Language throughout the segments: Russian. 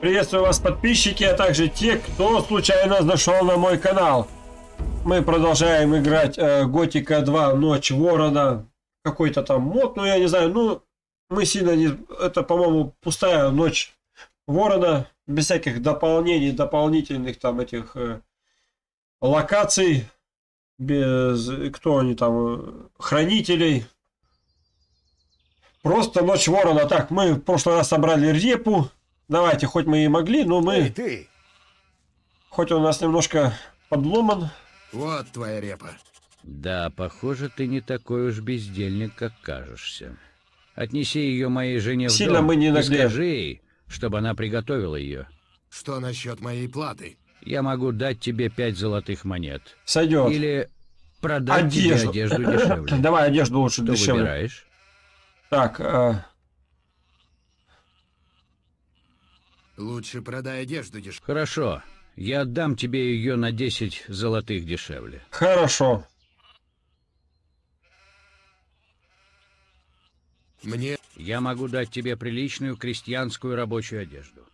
Приветствую вас, подписчики, а также те, кто случайно зашел на мой канал. Мы продолжаем играть э, Готика 2 Ночь Ворона. Какой-то там мод, ну я не знаю, ну мы сильно не... Это, по-моему, пустая Ночь Ворона. Без всяких дополнений, дополнительных там этих э, локаций. Без... Кто они там? Хранителей. Просто Ночь Ворона. Так, мы в прошлый раз собрали репу. Давайте, хоть мы и могли, но мы... Эй, ты! Хоть он у нас немножко подломан. Вот твоя репа. Да, похоже, ты не такой уж бездельник, как кажешься. Отнеси ее моей жене в Сильно дом мы не и нагрели. скажи ей, чтобы она приготовила ее. Что насчет моей платы? Я могу дать тебе пять золотых монет. Сойдет. Или продать Одежду. тебе одежду дешевле. Давай одежду лучше Что дешевле. выбираешь? Так, э, Лучше продай одежду дешевле. Хорошо. Я отдам тебе ее на 10 золотых дешевле. хорошо. Мне Я могу дать тебе приличную крестьянскую рабочую одежду.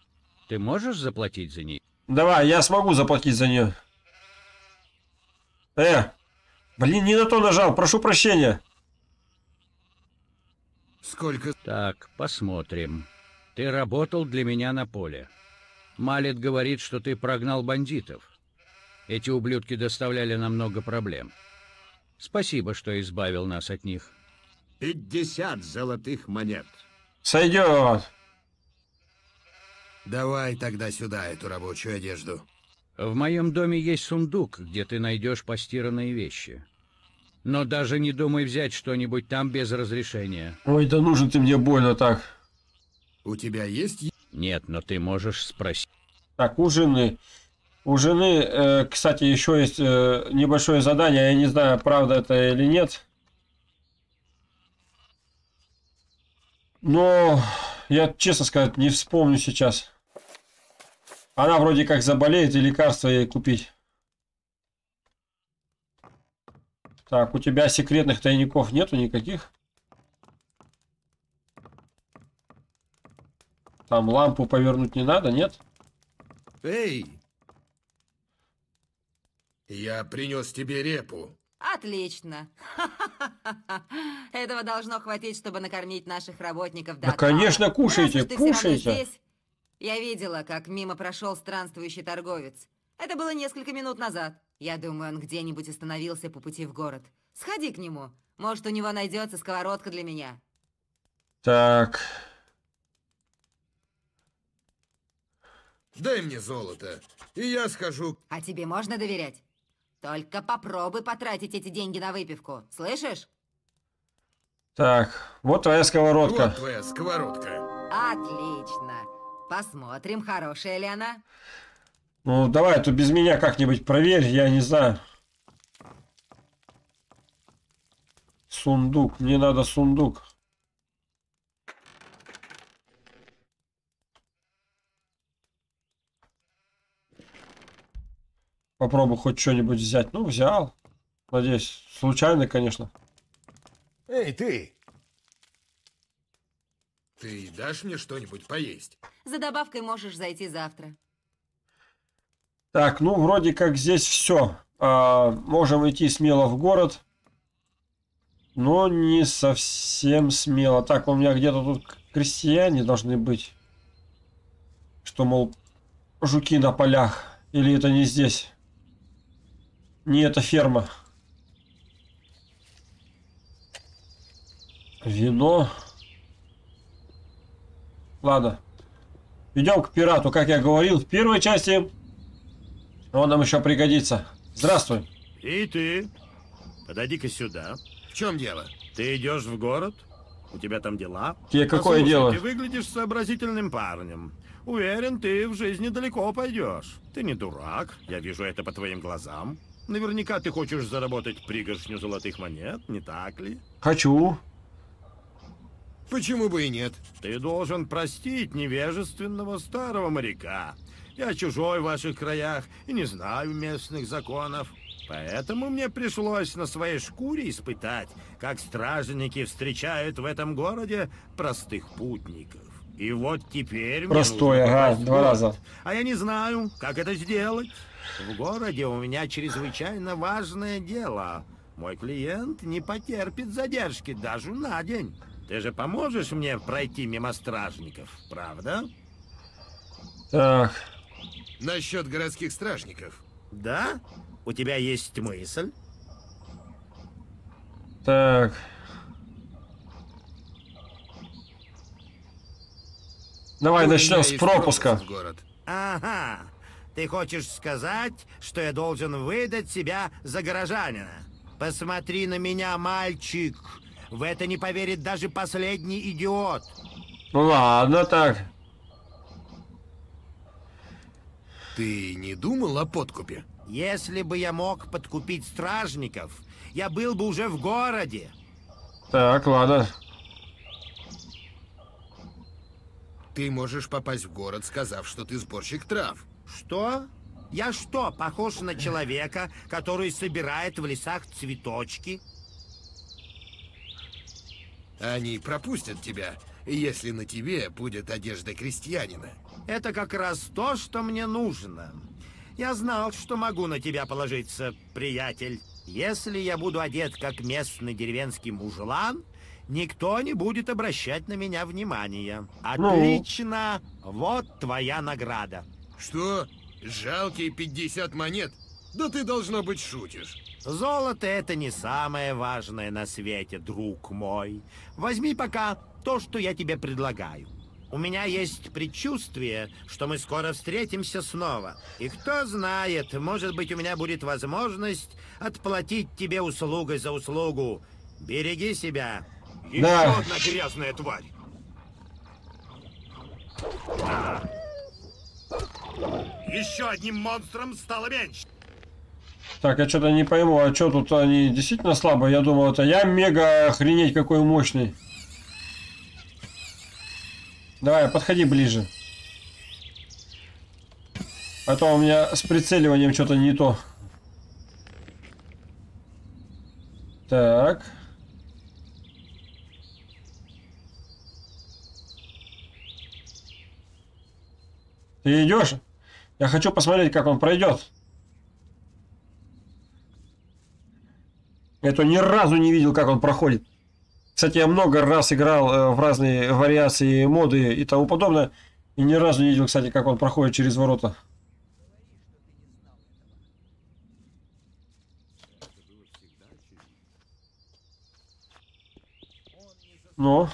Ты можешь заплатить за нее? Давай, я смогу заплатить за нее. Э, блин, не на то нажал, прошу прощения. сколько... Так, посмотрим. Ты работал для меня на поле. Малет говорит, что ты прогнал бандитов. Эти ублюдки доставляли нам много проблем. Спасибо, что избавил нас от них. 50 золотых монет. Сойдет. Давай тогда сюда эту рабочую одежду. В моем доме есть сундук, где ты найдешь постиранные вещи. Но даже не думай взять что-нибудь там без разрешения. Ой, да нужен ты мне больно так. У тебя есть... е- Нет, но ты можешь спросить. Так, у жены. У жены, э, кстати, еще есть э, небольшое задание. Я не знаю, правда это или нет. Но я, честно сказать, не вспомню сейчас. Она вроде как заболеет, и лекарства ей купить. Так, у тебя секретных тайников нету никаких? Там лампу повернуть не надо, нет? Эй! Я принес тебе репу. Отлично. Этого должно хватить, чтобы накормить наших работников Да, конечно, кушайте, Раз кушайте. здесь, Я видела, как мимо прошел странствующий торговец. Это было несколько минут назад. Я думаю, он где-нибудь остановился по пути в город. Сходи к нему. Может, у него найдется сковородка для меня. Так, Дай мне золото, и я схожу... А тебе можно доверять? Только попробуй потратить эти деньги на выпивку. Слышишь? так, вот твоя сковородка. Вот твоя сковородка. Отлично. Посмотрим, хорошая ли она. Ну, давай, тут без меня как-нибудь проверь, я не знаю. Сундук, мне надо сундук. Попробую хоть что-нибудь взять. Ну, взял. Надеюсь, случайно, конечно. Эй, ты! Ты дашь мне что-нибудь поесть? За добавкой можешь зайти завтра. Так, ну, вроде как здесь все. можем идти смело в город. Но не совсем смело. Так, у меня где-то тут крестьяне должны быть. Что, мол, жуки на полях. Или это не здесь? Не это ферма. Вино. Ладно. Идем к пирату, как я говорил в первой части. Он нам еще пригодится. Здравствуй. И ты? Подойди-ка сюда. В чем дело? Ты идешь в город? У тебя там дела? Тебе какое Послушай, дело? Ты выглядишь сообразительным парнем. Уверен, ты в жизни далеко пойдешь. Ты не дурак, я вижу это по твоим глазам. Наверняка ты хочешь заработать пригоршню золотых монет, не так ли? Хочу. Почему бы и нет? Ты должен простить невежественного старого моряка. Я чужой в ваших краях и не знаю местных законов. Поэтому мне пришлось на своей шкуре испытать, как стражники встречают в этом городе простых путников. И вот теперь Простой, ага, два раза. А я не знаю, как это сделать. В городе у меня чрезвычайно важное дело. Мой клиент не потерпит задержки даже на день. Ты же поможешь мне пройти мимо стражников, правда? Так, Насчет городских стражников. Да? У тебя есть мысль? так. Давай У начнем с пропуска. пропуск в город. Ага. Ты хочешь сказать, что я должен выдать себя за горожанина? Посмотри на меня, мальчик. В это не поверит даже последний идиот. Ну ладно, так. Ты не думал о подкупе? Если бы я мог подкупить стражников, я был бы уже в городе. Так, ладно. Ты можешь попасть в город, сказав, что ты сборщик трав. Что? Я что, похож на человека, который собирает в лесах цветочки? Они пропустят тебя, если на тебе будет одежда крестьянина. Это как раз то, что мне нужно. Я знал, что могу на тебя положиться, приятель. Если я буду одет как местный деревенский мужлан, никто не будет обращать на меня внимания. Отлично! Вот твоя награда. Что? Жалкие 50 монет? Да ты, должно быть, шутишь. Золото — это не самое важное на свете, друг мой. Возьми пока то, что я тебе предлагаю. У меня есть предчувствие, что мы скоро встретимся снова. И кто знает, может быть, у меня будет возможность отплатить тебе услугой за услугу. Береги себя. Еще Да. одна грязная тварь. Еще одним монстром стало меньше. Так, я что-то не пойму, а что тут они действительно слабые? Я думал, это я мега охренеть какой мощный. Давай, подходи ближе. А то у меня с прицеливанием что-то не то. Так. Ты идешь? Я хочу посмотреть, как он пройдет. Я то ни разу не видел, как он проходит. Кстати, я много раз играл э, в разные вариации моды и тому подобное. И ни разу не видел, кстати, как он проходит через ворота. Ну.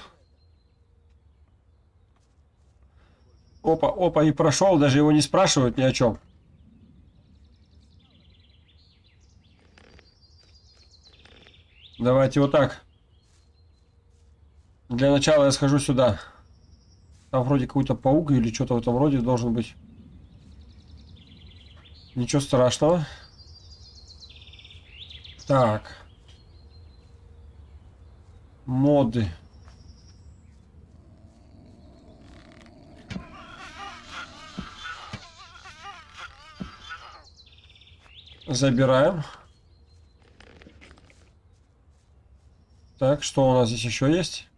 Опа, опа, и прошел, даже его не спрашивают ни о чем. Давайте вот так. Для начала я схожу сюда. Там вроде какой-то паук или что-то в этом роде должен быть. Ничего страшного. Так. Моды. Забираем. Так, что у нас здесь еще есть?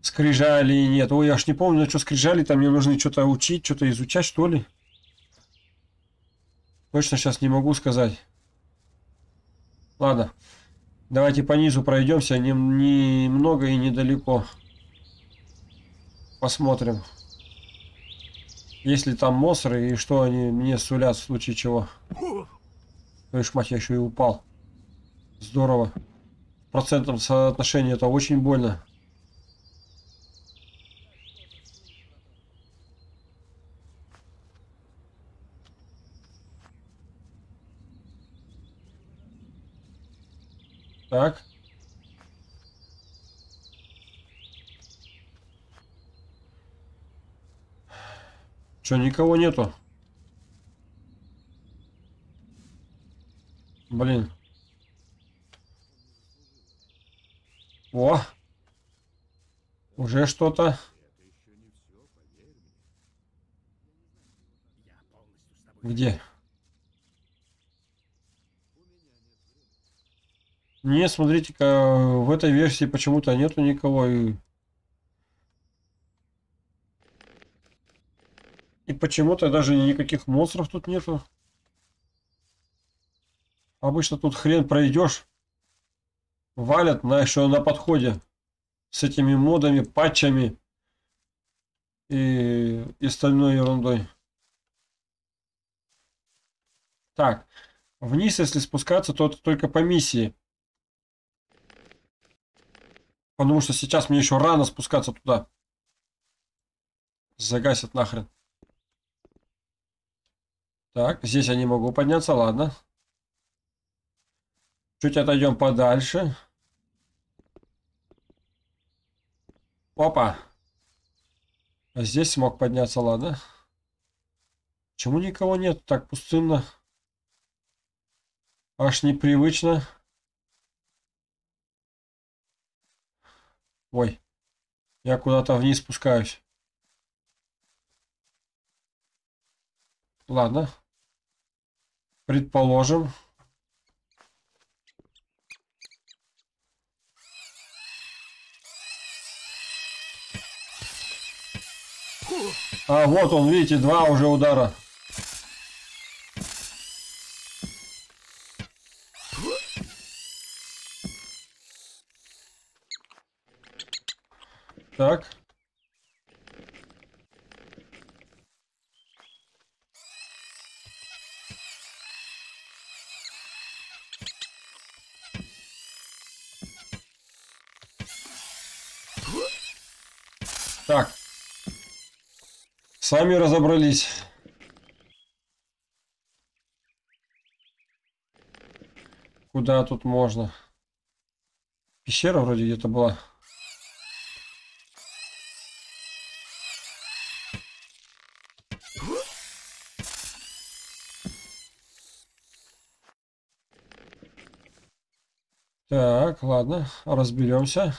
Скрижали нет. Ой, я аж не помню, что скрижали. Там мне нужно что-то учить, что-то изучать, что ли. Точно сейчас не могу сказать. Ладно. Давайте по низу пройдемся. Немного и недалеко. Посмотрим. Ли там монстры и что они мне сулят в случае чего. Ж мать, я еще и упал. Здорово. В процентном это очень больно. Так. Че, никого нету? Блин. О! Уже что-то. Где? Не, смотрите-ка, в этой версии почему-то нету никого. И... почему-то даже никаких монстров тут нету. Обычно тут хрен пройдешь. Валят на еще на подходе. С этими модами, патчами и, и остальной ерундой. Так, вниз, если спускаться, то только по миссии. Потому что сейчас мне еще рано спускаться туда. Загасят нахрен. Так, здесь я не могу подняться, ладно. Чуть отойдем подальше. Опа. А здесь смог подняться, ладно. Почему никого нет? Так пустынно. Аж непривычно. Ой. Я куда-то вниз спускаюсь. Ладно. Предположим. А, вот он, видите, два уже удара. Так. Сами разобрались. Куда тут можно? Пещера вроде где-то была. Так, ладно, разберемся.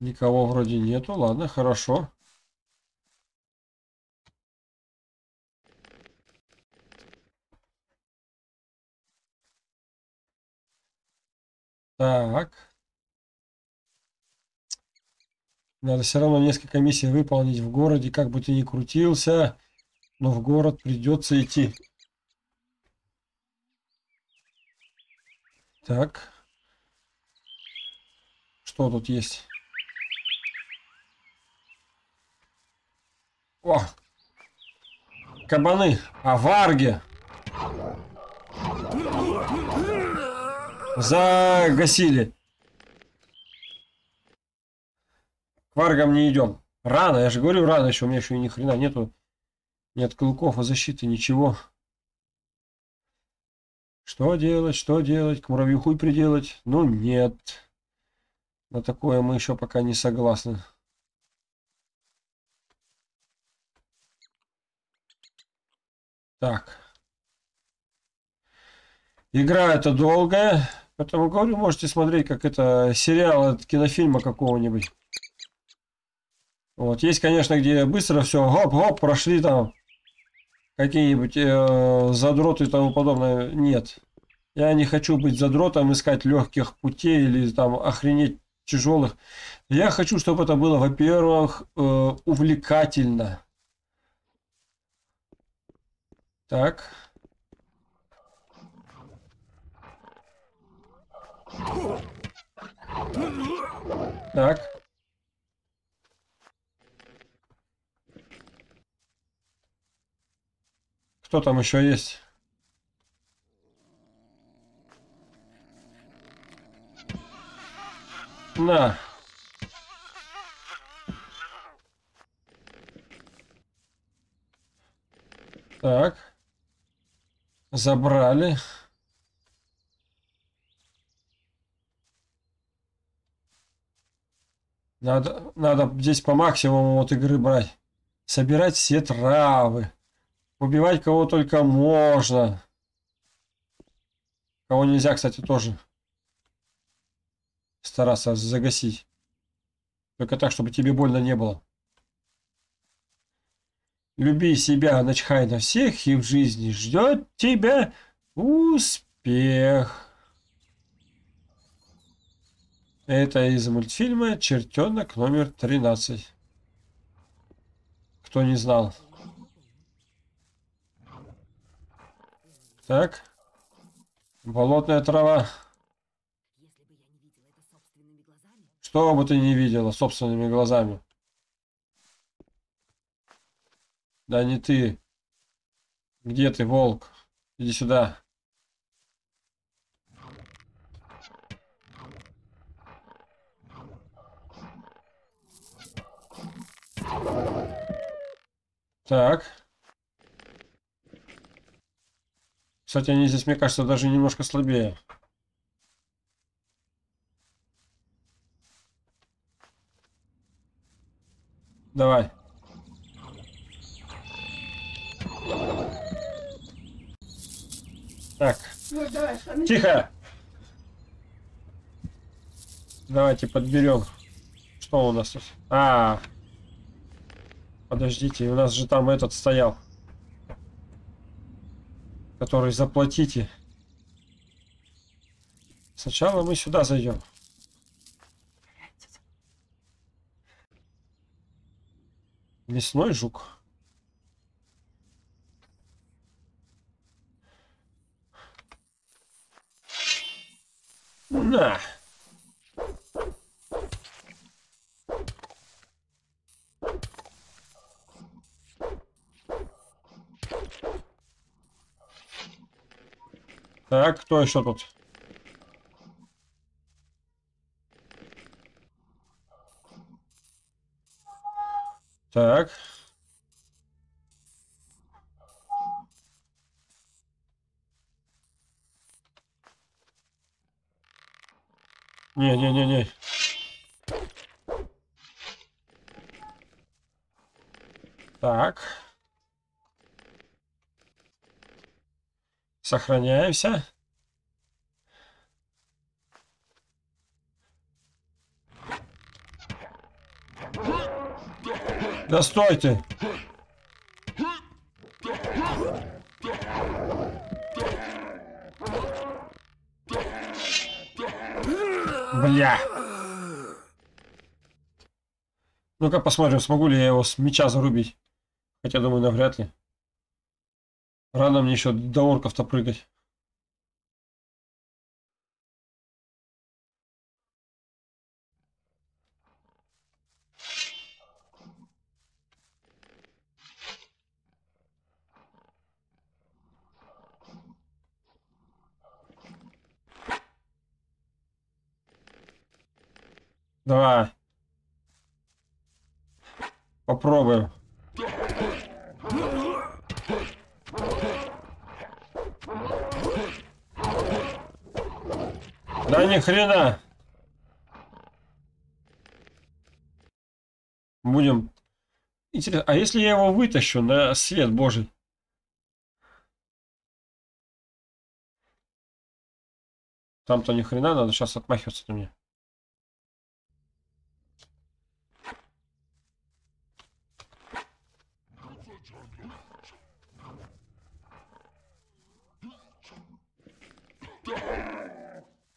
Никого вроде нету. Ладно, хорошо. Так. Надо все равно несколько миссий выполнить в городе, как бы ты ни крутился. Но в город придется идти. Так. Что тут есть? О! Кабаны! А варги! Загасили. К варгам не идем. Рано, я же говорю, рано еще. У меня еще ни хрена нету. Нет клыков и защиты, ничего. Что делать, что делать? К муравью хуй приделать? Ну, нет. На такое мы еще пока не согласны. Так. Игра это долгая, поэтому говорю, можете смотреть, как это сериал от кинофильма какого-нибудь. Вот, есть, конечно, где быстро все, гоп-гоп, прошли там какие-нибудь э, задроты и тому подобное. Нет. Я не хочу быть задротом, искать легких путей или там охренеть тяжелых. Я хочу, чтобы это было, во-первых, э, увлекательно. Так. Так. Кто там еще есть? На. Так. Забрали. Надо, надо здесь по максимуму вот игры брать. Собирать все травы. Убивать кого только можно. Кого нельзя, кстати, тоже. Стараться загасить. Только так, чтобы тебе больно не было. Люби себя, начхай на всех, и в жизни ждет тебя успех. Это из мультфильма «Чертенок номер 13». Кто не знал. Так. Болотная трава. Что бы ты не видела собственными глазами? Да не ты. Где ты, волк? Иди сюда. Так. Кстати, они здесь, мне кажется, даже немножко слабее. Давай. Так. Тихо. Давайте подберем. Что у нас тут? А, Подождите, у нас же там этот стоял. Который заплатите. Сначала мы сюда зайдем. Лесной жук. На. Так, кто еще тут? Так. Не-не-не-не. Так. Сохраняемся. Да стойте! Бля! Ну-ка посмотрим, смогу ли я его с меча зарубить. Хотя, думаю, навряд ли. Рано мне еще до орков-то прыгать. Давай. Попробуем. Да ни хрена. Будем. Интересно, а если я его вытащу на свет божий? Там-то ни хрена, надо сейчас отмахиваться на меня.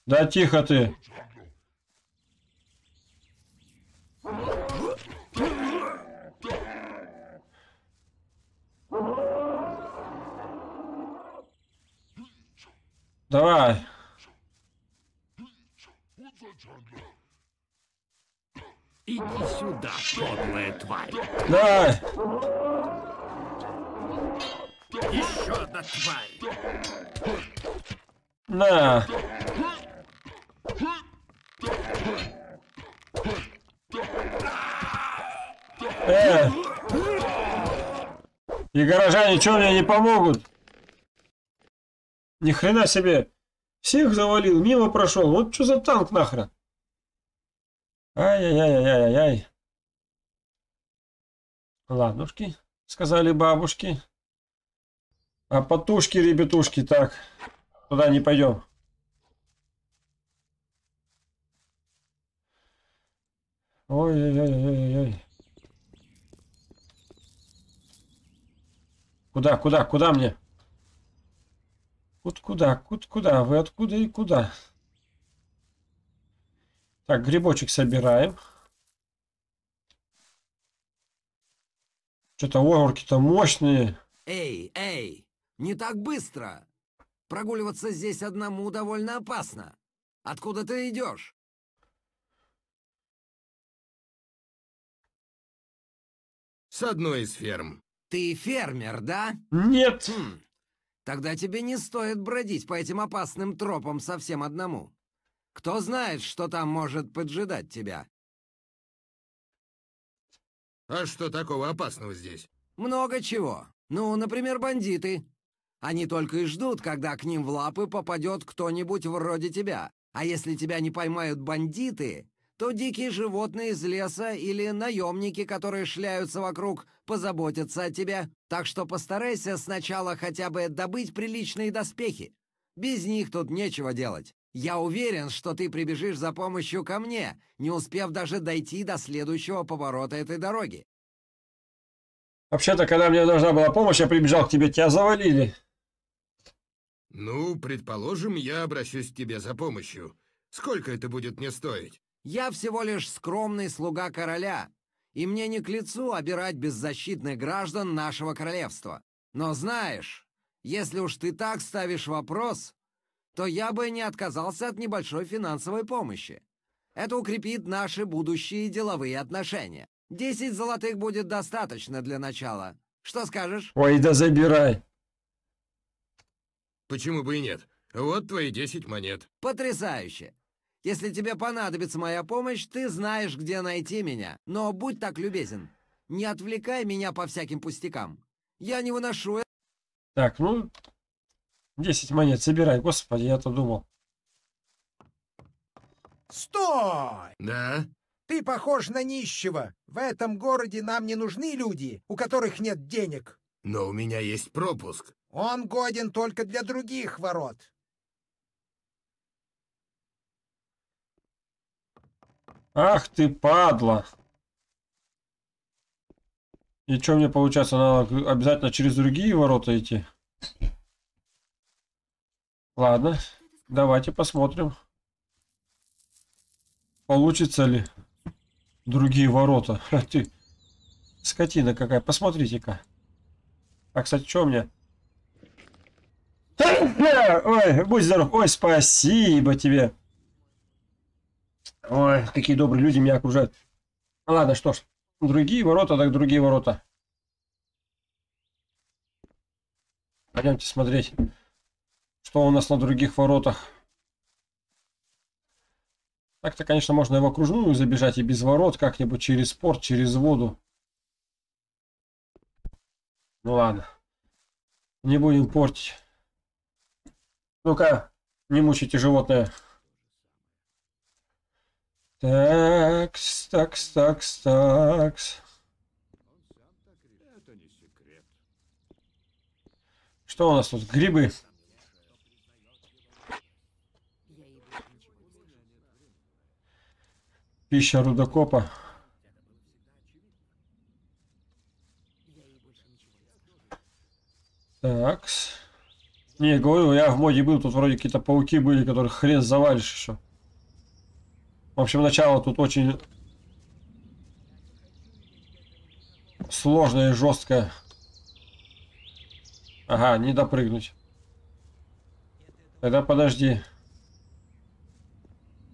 Да тихо ты. Давай. Иди сюда, подлая тварь. Давай. Еще одна тварь. На. Э! И горожане что мне не помогут? Ни хрена себе. Всех завалил, мимо прошел. Вот что за танк нахрен? Ай-яй-яй-яй-яй-яй. Ладушки, сказали бабушки. А потушки, ребятушки, так. Туда не пойдем. Ой-ой-ой-ой-ой. Куда, куда, куда мне? Куда, куда, куда, куда? Вы откуда и куда? Так, грибочек собираем. Что-то орки-то мощные. Эй, эй, не так быстро. Прогуливаться здесь одному довольно опасно. Откуда ты идешь? С одной из ферм. Ты фермер, да? Нет! Хм, тогда тебе не стоит бродить по этим опасным тропам совсем одному. Кто знает, что там может поджидать тебя? А что такого опасного здесь? Много чего. Ну, например, бандиты. Они только и ждут, когда к ним в лапы попадет кто-нибудь вроде тебя. А если тебя не поймают бандиты, то дикие животные из леса или наемники, которые шляются вокруг, позаботятся о тебе. Так что постарайся сначала хотя бы добыть приличные доспехи. Без них тут нечего делать. Я уверен, что ты прибежишь за помощью ко мне, не успев даже дойти до следующего поворота этой дороги. Вообще-то, когда мне нужна была помощь, я прибежал к тебе, тебя завалили. Ну, предположим, я обращусь к тебе за помощью. Сколько это будет мне стоить? Я всего лишь скромный слуга короля, и мне не к лицу обирать беззащитных граждан нашего королевства. Но знаешь, если уж ты так ставишь вопрос, то я бы не отказался от небольшой финансовой помощи. Это укрепит наши будущие деловые отношения. Десять золотых будет достаточно для начала. Что скажешь? Ой, да забирай. Почему бы и нет? Вот твои десять монет. Потрясающе! Если тебе понадобится моя помощь, ты знаешь, где найти меня. Но будь так любезен, не отвлекай меня по всяким пустякам. Я не выношу Так, ну, 10 монет собирай. Господи, я-то думал. Стой! Да? Ты похож на нищего. В этом городе нам не нужны люди, у которых нет денег. Но у меня есть пропуск. Он годен только для других ворот. Ах ты, падла. И что мне получается, надо обязательно через другие ворота идти? Ладно, давайте посмотрим. Получится ли другие ворота. Ха, Ты, скотина какая, посмотрите-ка. А, кстати, что у меня? Ой, будь здоров. Ой, спасибо тебе. Ой, какие добрые люди меня окружают. Ладно, что ж. Другие ворота, так другие ворота. Пойдемте смотреть, что у нас на других воротах. Так-то, конечно, можно в окружную забежать, и без ворот, как-нибудь через порт, через воду. Ну ладно. Не будем портить. Ну-ка, не мучайте животное. Такс, такс, такс, такс. Что у нас тут? Грибы. Пища рудокопа. Такс. Не, говорю, я в моде был, тут вроде какие-то пауки были, которых хрен завалишь еще. В общем, начало тут очень сложное и жесткое. Ага, не допрыгнуть. Тогда подожди.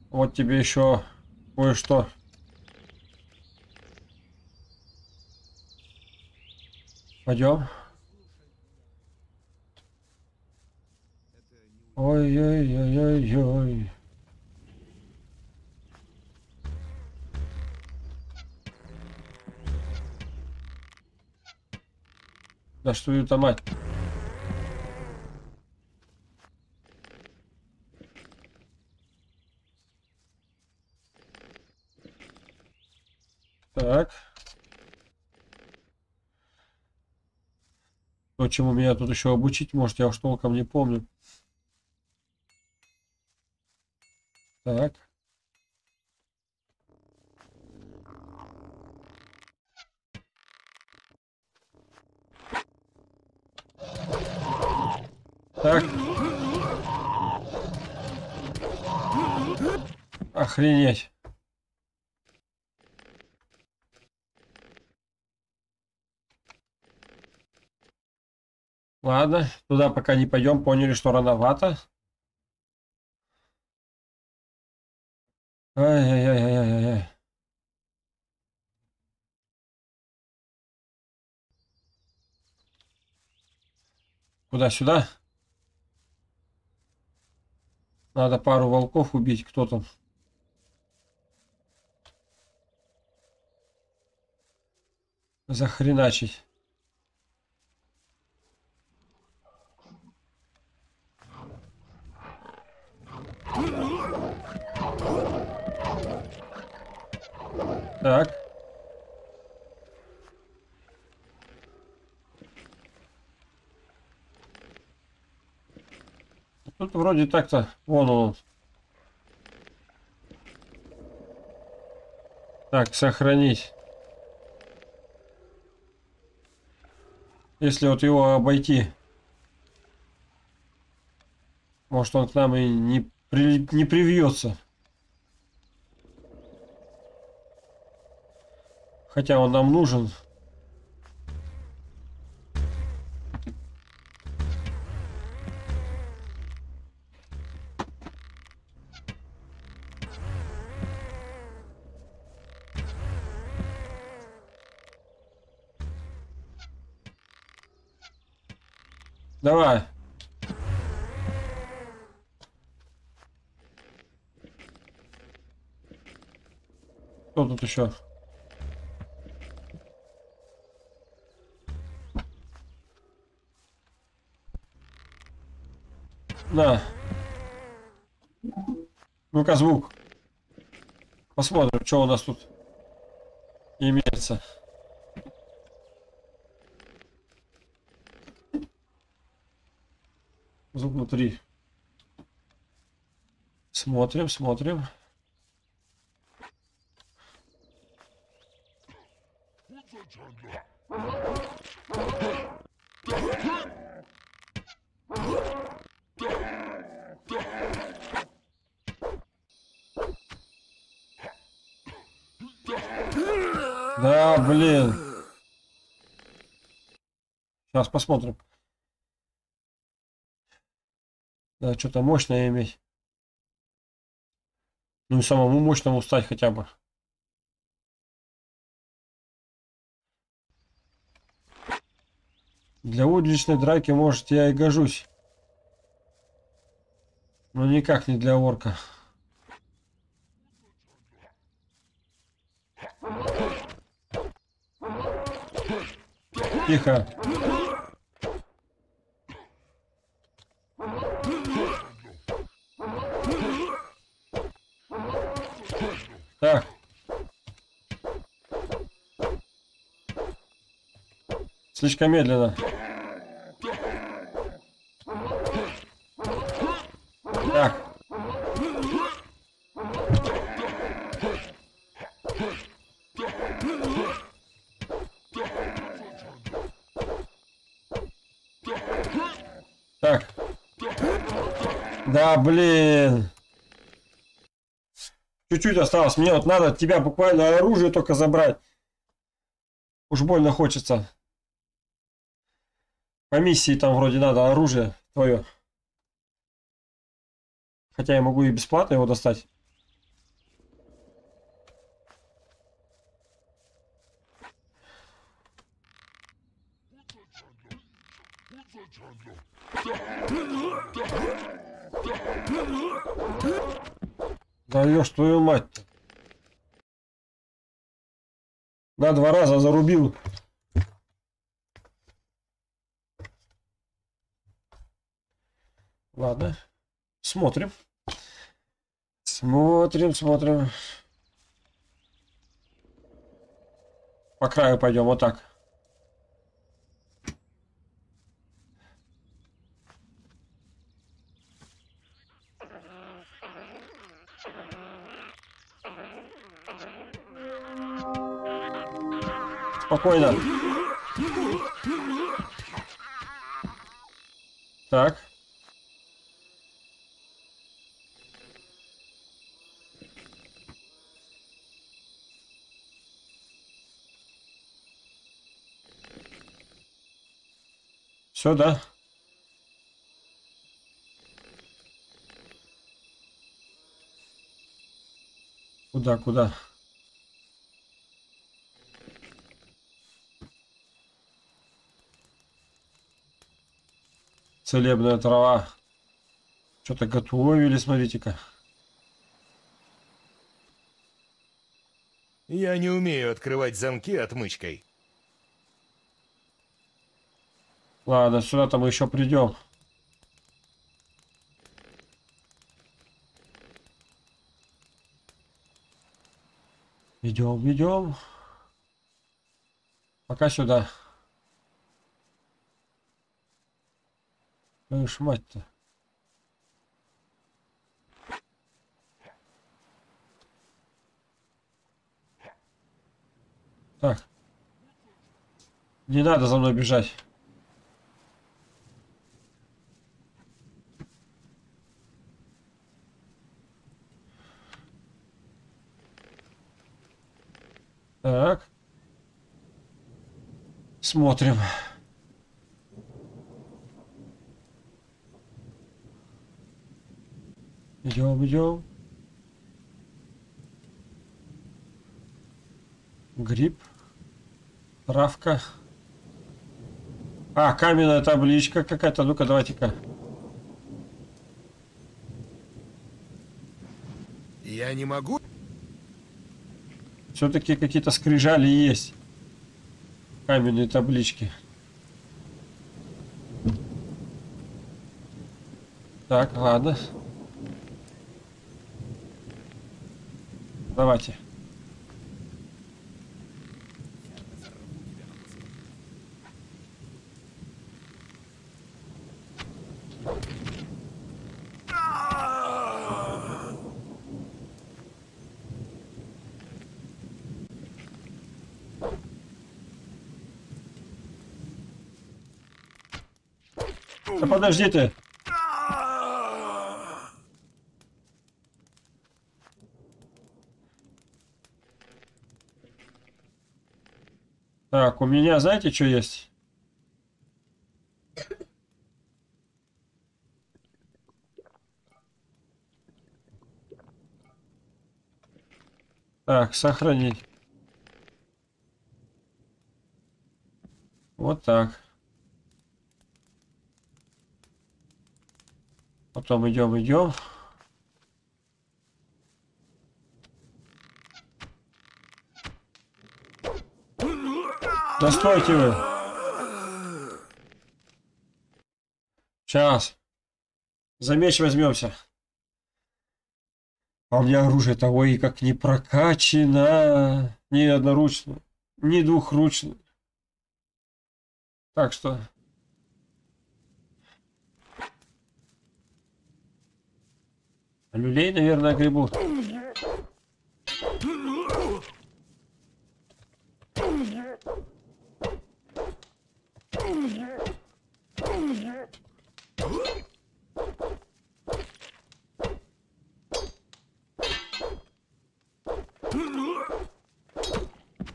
Вот тебе еще кое-что. Пойдем. Ой-ой-ой-ой-ой. Да что это мать? Так. То, чему меня тут еще обучить, может, я уж толком не помню. Так. Так. Охренеть. Ладно, туда пока не пойдем, поняли, что рановато. Ай-яй-яй-яй-яй. Куда сюда? Надо пару волков убить. Кто там? Захреначить. Так. Тут вроде так-то, вон он. Так, сохранить. Если вот его обойти, может он к нам и не, при, не привьется. Хотя он нам нужен. Давай. Кто тут еще? На. Ну-ка, звук. Посмотрим, что у нас тут имеется. Звук внутри. Смотрим, смотрим. Да, блин. Сейчас посмотрим. Да, что-то мощное иметь. Ну и самому мощному стать хотя бы. Для уличной драки, может, я и гожусь. Но никак не для орка. Тихо. Так. Слишком медленно. Так. Так. Да, блин. Чуть-чуть осталось. Мне вот надо тебя буквально оружие только забрать. Уж больно хочется. По миссии там вроде надо оружие твое. Хотя я могу и бесплатно его достать. Даешь твою мать-то. На два раза зарубил. Ладно. Смотрим. Смотрим, смотрим. По краю пойдем, вот так. Спокойно. Так. Все, да? Куда, куда? Целебная трава. Что-то готовили, смотрите-ка. Я не умею открывать замки отмычкой. Ладно, сюда-то мы еще придем. Идем, идем. Пока сюда. Твою ж мать-то. Так. Не надо за мной бежать. Так. Смотрим. Идем, идем. Гриб. Травка. А, каменная табличка какая-то. Ну-ка, давайте-ка. Я не могу Все-таки какие-то скрижали есть. Каменные таблички. Так, ладно. Давайте. Да подожди ты. У меня знаете, что есть? Так, сохранить. Вот так. Потом идем, идем. Да стойте вы. Сейчас. За меч возьмемся. А у меня оружие того и как не прокачано. Ни одноручно, ни двухручно. Так что... Люлей, наверное, грибу.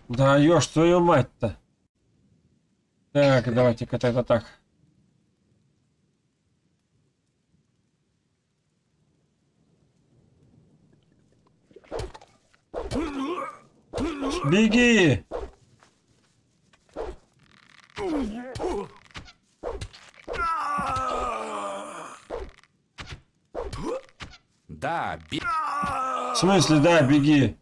Да ёж твою мать-то. Так, давайте-ка тогда так. Беги! Да, бе... В смысле, да, беги.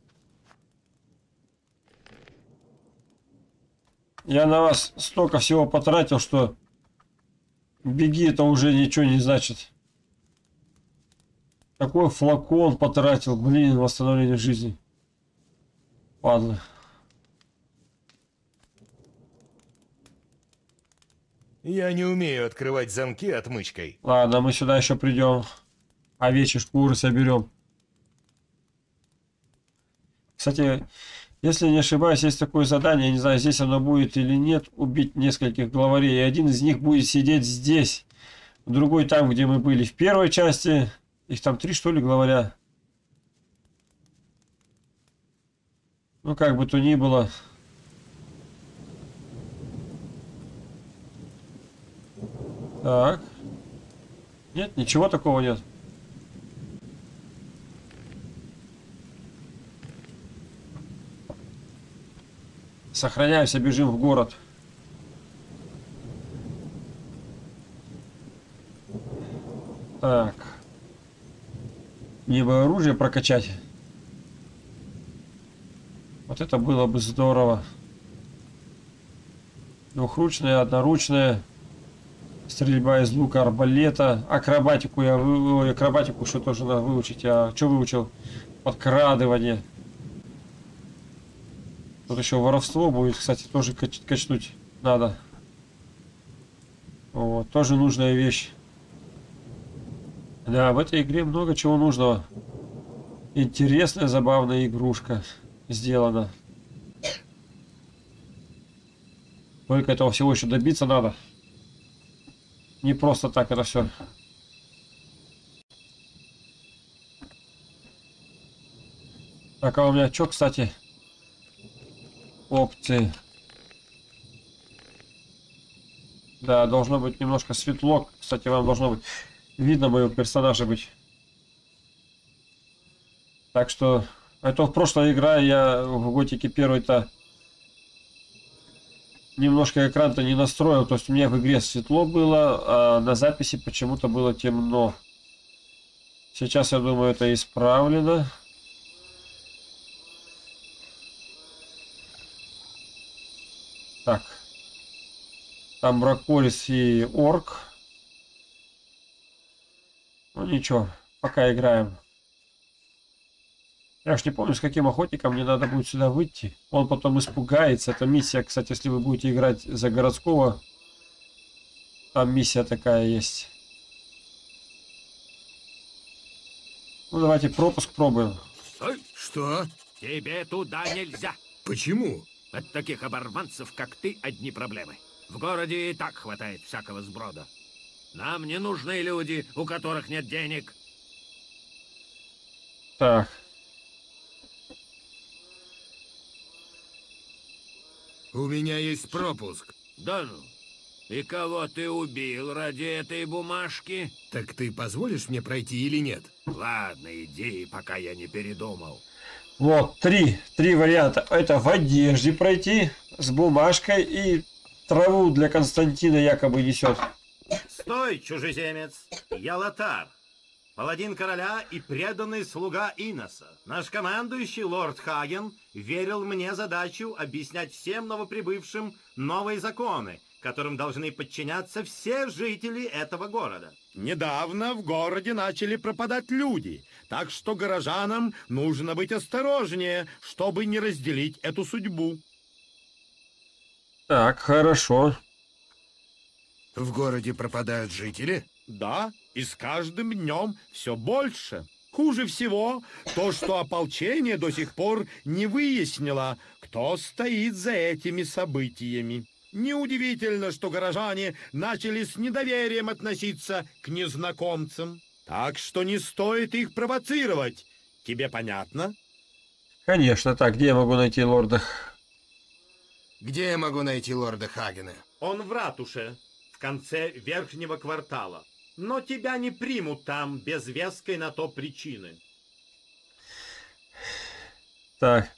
Я на вас столько всего потратил, что беги это уже ничего не значит. Такой флакон потратил, блин, восстановление жизни. Ладно. Я не умею открывать замки отмычкой. Ладно, мы сюда еще придем. Овечьи шкуры соберем. Кстати, если не ошибаюсь, есть такое задание, я не знаю, здесь оно будет или нет, убить нескольких главарей. И один из них будет сидеть здесь, другой там, где мы были в первой части. Их там три, что ли, главаря. Ну, как бы то ни было. Так. Нет, ничего такого нет. Сохраняемся, бежим в город. Так. Мне бы оружие прокачать. Вот это было бы здорово. Двухручное, одноручное. Стрельба из лука, арбалета. Акробатику я вы... акробатику что тоже надо выучить. Я что выучил? Подкрадывание. Тут еще воровство будет, кстати, тоже кач качнуть надо. Вот, тоже нужная вещь. Да, в этой игре много чего нужного. Интересная, забавная игрушка сделана. Только этого всего еще добиться надо. Не просто так это все. Так, а у меня что, кстати? Опции. Да, должно быть немножко светло. Кстати, вам должно быть видно моего персонажа быть. Так что, это в прошлой игре я в Готике первой-то немножко экран-то не настроил. То есть у меня в игре светло было, а на записи почему-то было темно. Сейчас, я думаю, это исправлено. Так. Там Браколис и Орк. Ну ничего, пока играем. Я уж не помню, с каким охотником мне надо будет сюда выйти. Он потом испугается. Это миссия, кстати, если вы будете играть за городского, там миссия такая есть. Ну, давайте пропуск пробуем. Стой! Что? Тебе туда нельзя. Почему? От таких оборванцев, как ты, одни проблемы. В городе и так хватает всякого сброда. Нам не нужны люди, у которых нет денег. Так. У меня есть пропуск. Да ну. И кого ты убил ради этой бумажки? Так ты позволишь мне пройти или нет? Ладно, иди, пока я не передумал. Вот, три, три варианта. Это в одежде пройти, с бумажкой и траву для Константина якобы несет. Стой, чужеземец! Я Лотар, паладин короля и преданный слуга Иноса. Наш командующий лорд Хаген верил мне задачу объяснять всем новоприбывшим новые законы, которым должны подчиняться все жители этого города. Недавно в городе начали пропадать люди, так что горожанам нужно быть осторожнее, чтобы не разделить эту судьбу. Так, хорошо. В городе пропадают жители? Да, и с каждым днем все больше. Хуже всего то, что ополчение до сих пор не выяснило, кто стоит за этими событиями. Неудивительно, что горожане начали с недоверием относиться к незнакомцам. Так что не стоит их провоцировать. Тебе понятно? Конечно. Так, где я могу найти лорда? Где я могу найти лорда Хагена? Он в ратуше, в конце верхнего квартала. Но тебя не примут там без веской на то причины. Так.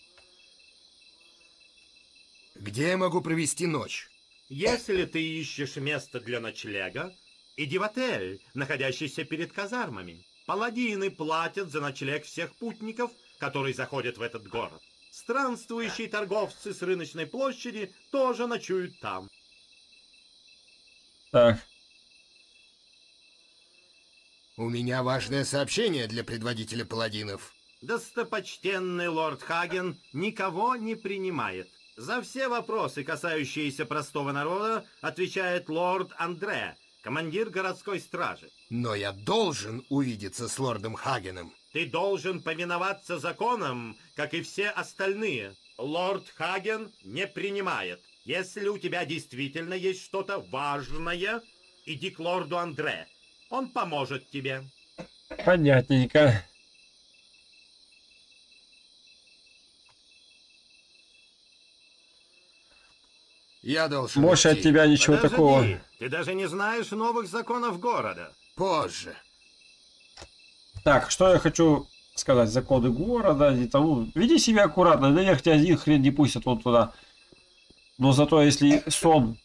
Где я могу провести ночь? Если ты ищешь место для ночлега, иди в отель, находящийся перед казармами. Паладины платят за ночлег всех путников, которые заходят в этот город. Странствующие торговцы с рыночной площади тоже ночуют там. Так. У меня важное сообщение для предводителя паладинов. Достопочтенный лорд Хаген никого не принимает. За все вопросы, касающиеся простого народа, отвечает лорд Андре, командир городской стражи. Но я должен увидеться с лордом Хагеном. Ты должен повиноваться законам, как и все остальные. Лорд Хаген не принимает. Если у тебя действительно есть что-то важное, иди к лорду Андре. Он поможет тебе. Понятненько. Я должен Больше от тебя ничего Подожди, такого. Ты даже не знаешь новых законов города. Позже. Так, что я хочу сказать. Законы города и тому. Веди себя аккуратно. Наверх тебя один хрен не пустят вон туда. Но зато если сон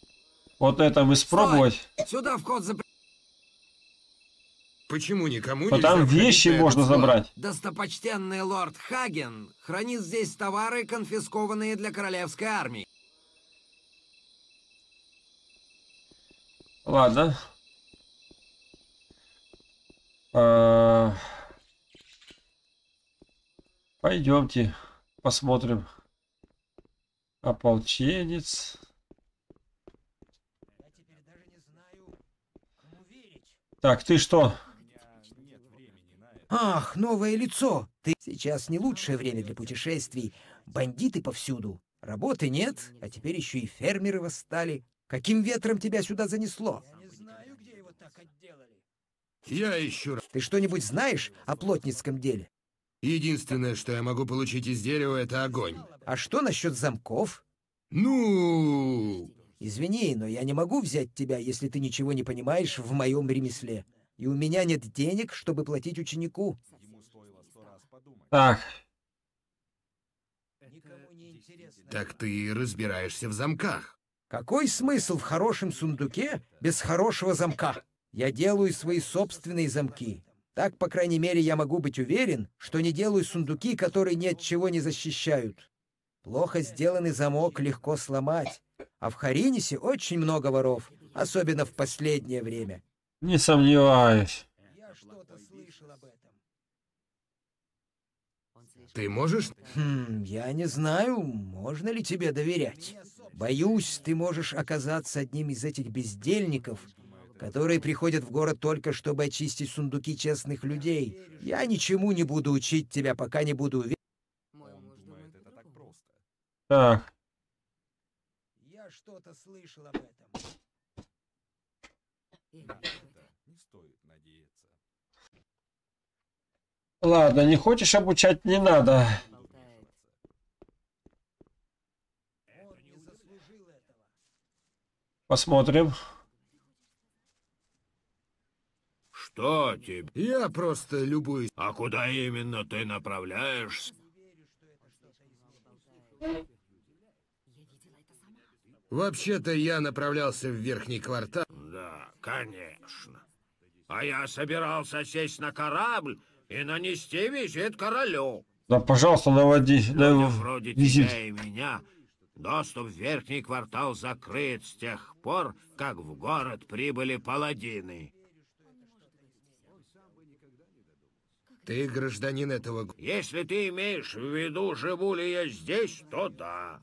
вот этом испробовать, Сюда вход запрещен. Почему никому нельзя там вещи можно склад? забрать. Достопочтенный лорд Хаген хранит здесь товары, конфискованные для королевской армии. Ладно. А, Пойдемте посмотрим. Ополченец. Так, ты что? Ах, новое лицо! Ты сейчас не лучшее время для путешествий. Бандиты повсюду. Работы нет, а теперь еще и фермеры восстали. Каким ветром тебя сюда занесло? Я ищу... ра- Ты что-нибудь знаешь о плотницком деле? Единственное, что я могу получить из дерева, это огонь. А что насчет замков? Ну... Извини, но я не могу взять тебя, если ты ничего не понимаешь в моем ремесле. И у меня нет денег, чтобы платить ученику. Так, Так ты разбираешься в замках. Какой смысл в хорошем сундуке без хорошего замка? Я делаю свои собственные замки. Так, по крайней мере, я могу быть уверен, что не делаю сундуки, которые ни от чего не защищают. Плохо сделанный замок легко сломать, а в Харинисе очень много воров, особенно в последнее время. Не сомневаюсь. Я что-то слышал об этом. Ты можешь... Хм, я не знаю, можно ли тебе доверять. Боюсь, ты можешь оказаться одним из этих бездельников, которые приходят в город только чтобы очистить сундуки честных людей. Я ничему не буду учить тебя, пока не буду уверен. Так, Я что-то слышал об этом. Ладно, не хочешь обучать, не надо. Посмотрим. Что тебе? Я просто любуюсь. А куда именно ты направляешься? Вообще-то я направлялся в верхний квартал. Да, конечно. А я собирался сесть на корабль и нанести визит королю. Да, пожалуйста, наводи. Нав- вроде визит. тебя и меня доступ в верхний квартал закрыт с тех пор, как в город прибыли паладины. Ты гражданин этого... Если ты имеешь в виду, живу ли я здесь, то да.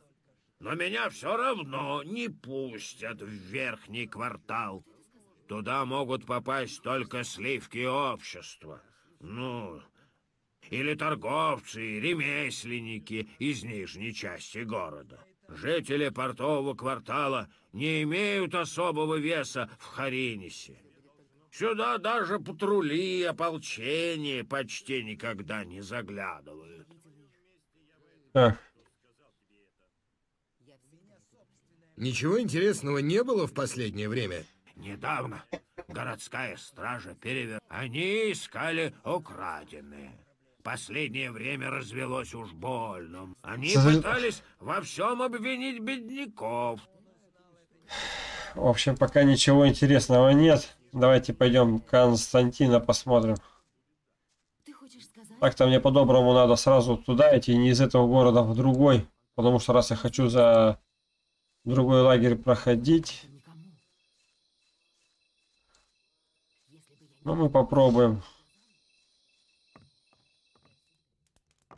Но меня все равно не пустят в верхний квартал. Туда могут попасть только сливки общества. Ну, или торговцы, ремесленники из нижней части города. Жители портового квартала не имеют особого веса в Харинисе. Сюда даже патрули и ополчение почти никогда не заглядывают. Так, Ничего интересного не было в последнее время? Недавно городская стража перевер... Они искали украденные. Последнее время развелось уж больно. Они За- пытались во всем обвинить бедняков. в общем, пока ничего интересного нет. Давайте пойдем Константина посмотрим. Так-то мне по-доброму надо сразу туда идти, не из этого города в другой. Потому что раз я хочу за другой лагерь проходить, ну мы попробуем.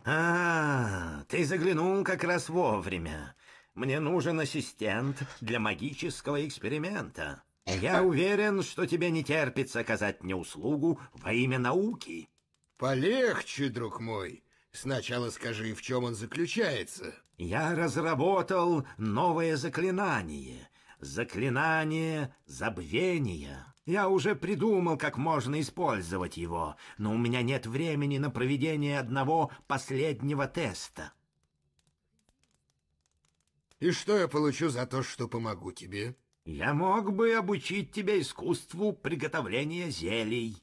А, ты заглянул как раз вовремя. Мне нужен ассистент для магического эксперимента. Я уверен, что тебе не терпится оказать мне услугу во имя науки. Полегче, друг мой. Сначала скажи, в чем он заключается. Я разработал новое заклинание. Заклинание забвения. Я уже придумал, как можно использовать его, но у меня нет времени на проведение одного последнего теста. И что я получу за то, что помогу тебе? Я мог бы обучить тебя искусству приготовления зелий.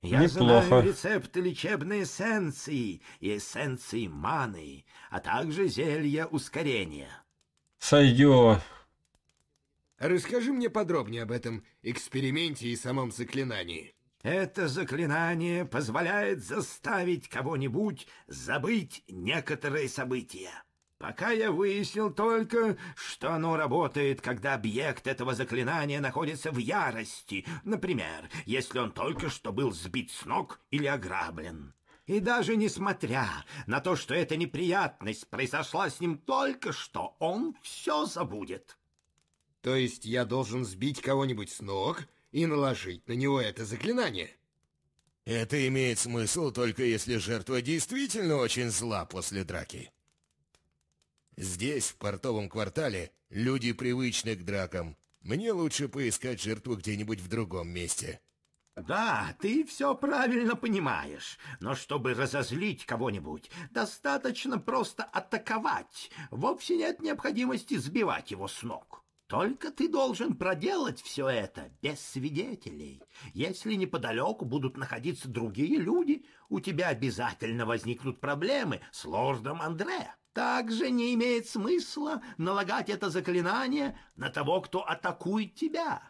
Я Неплохо. знаю рецепты лечебной эссенции и эссенции маны, а также зелья ускорения. Сойдет. Расскажи мне подробнее об этом эксперименте и самом заклинании. Это заклинание позволяет заставить кого-нибудь забыть некоторые события. Пока я выяснил только, что оно работает, когда объект этого заклинания находится в ярости. Например, если он только что был сбит с ног или ограблен. И даже несмотря на то, что эта неприятность произошла с ним только что, он все забудет. То есть я должен сбить кого-нибудь с ног и наложить на него это заклинание? Это имеет смысл только если жертва действительно очень зла после драки. Здесь, в портовом квартале, люди привычны к дракам. Мне лучше поискать жертву где-нибудь в другом месте. Да, ты все правильно понимаешь, но чтобы разозлить кого-нибудь, достаточно просто атаковать. Вовсе нет необходимости сбивать его с ног. Только ты должен проделать все это без свидетелей. Если неподалеку будут находиться другие люди, у тебя обязательно возникнут проблемы с лордом Андре. Также не имеет смысла налагать это заклинание на того, кто атакует тебя.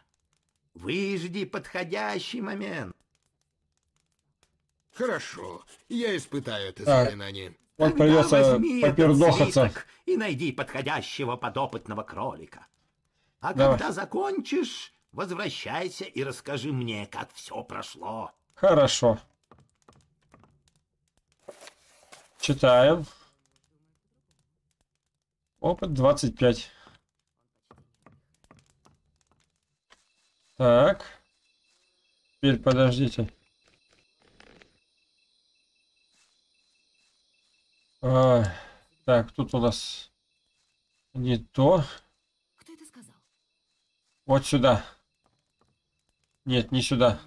Выжди подходящий момент. Хорошо, я испытаю это Так. заклинание. Вот Тогда придется возьми этот попердохаться. свиток И найди подходящего подопытного кролика. А Давай. когда закончишь, возвращайся и расскажи мне, как все прошло. Хорошо. Читаем. Опыт 25. Так. Теперь подождите. А, так, тут у нас не то. Вот сюда. Нет, не сюда.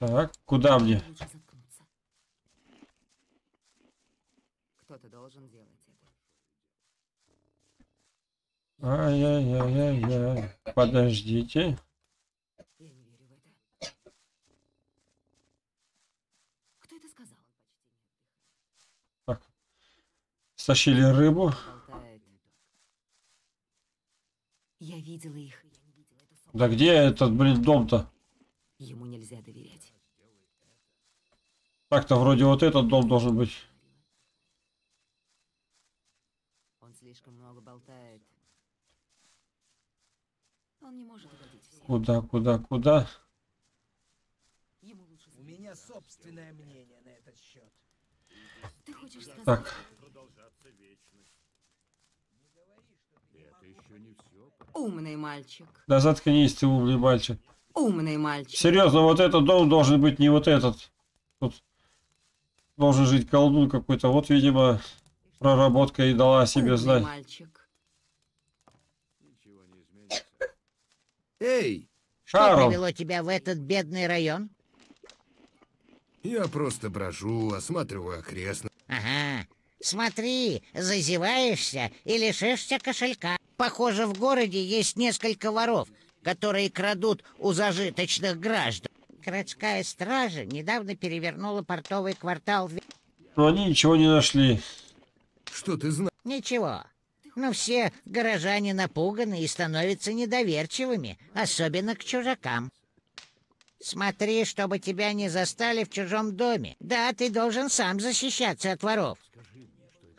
Так, куда мне? Кто-то должен делать это. Ай-яй-яй-яй-яй. Подождите. Я не верю в это. Кто это сказал? Стащили рыбу. Болтает. Я видела их. Да где этот, блин, дом-то? Ему нельзя доверять. Так-то вроде вот этот дом должен быть. Он слишком много болтает. Он не может угодить всем. Куда, куда, куда? Ему лучше У меня собственное мнение на этот счет. Ты хочешь сказать? Так, Умный мальчик. да заткнись ты, умный мальчик. Умный мальчик. Серьезно, вот этот дом должен быть не вот этот. Тут должен жить колдун какой-то. Вот, видимо, проработка и дала о себе Умный знать. мальчик. Эй, Что Шарл, привело тебя в этот бедный район? я просто брожу, осматриваю окрестность. Ага. Смотри, зазеваешься и лишишься кошелька. Похоже, в городе есть несколько воров, которые крадут у зажиточных граждан. Городская стража недавно перевернула портовый квартал. но они ничего не нашли. Что ты знаешь? Ничего. Но все горожане напуганы и становятся недоверчивыми, особенно к чужакам. Смотри, чтобы тебя не застали в чужом доме. Да, ты должен сам защищаться от воров.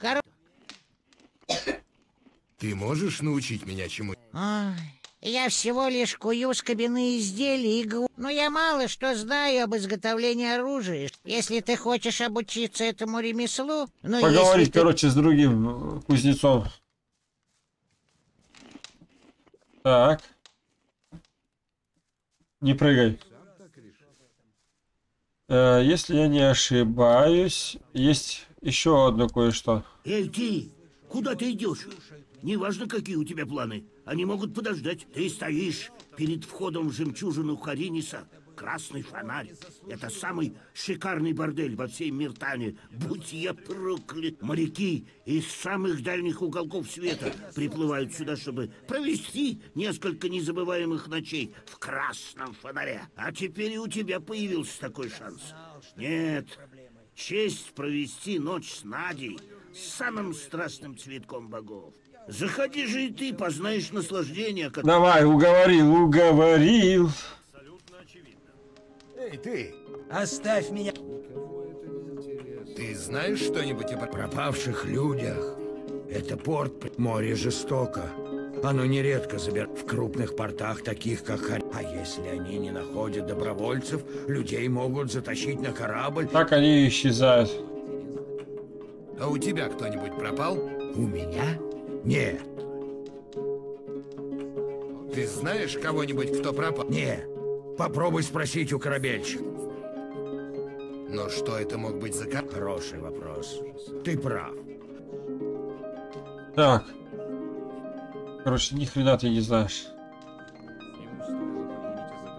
Хоро- Ты можешь научить меня чему? Ой, я всего лишь кую с кабины изделий и гу... Но я мало что знаю об изготовлении оружия. Если ты хочешь обучиться этому ремеслу... Ну, если Поговорить, ты- короче, с другим э, кузнецом. Так. Не прыгай. Э, если я не ошибаюсь, есть еще одно кое-что. Эй, ты! Куда ты идешь? Неважно, какие у тебя планы. Они могут подождать. Ты стоишь перед входом в жемчужину Хариниса. Красный фонарь. Это самый шикарный бордель во всей Миртане. Будь я проклят. Моряки из самых дальних уголков света приплывают сюда, чтобы провести несколько незабываемых ночей в красном фонаре. А теперь и у тебя появился такой шанс. Нет, честь провести ночь с Надей, самым страстным цветком богов. Заходи же и ты, познаешь наслаждение, как... Давай, уговорил, уговорил. Эй, ты! Оставь меня. Ты знаешь что-нибудь о пропавших людях? Это порт, море жестоко. Оно нередко забирает в крупных портах, таких как Харь. А если они не находят добровольцев, людей могут затащить на корабль. Так они исчезают. А у тебя кто-нибудь пропал? У меня? Нет. Ты знаешь кого-нибудь, кто пропал? Нет. Попробуй спросить у корабельщика. Но что это мог быть за... Хороший вопрос. Ты прав. Так. Короче, ни хрена ты не знаешь.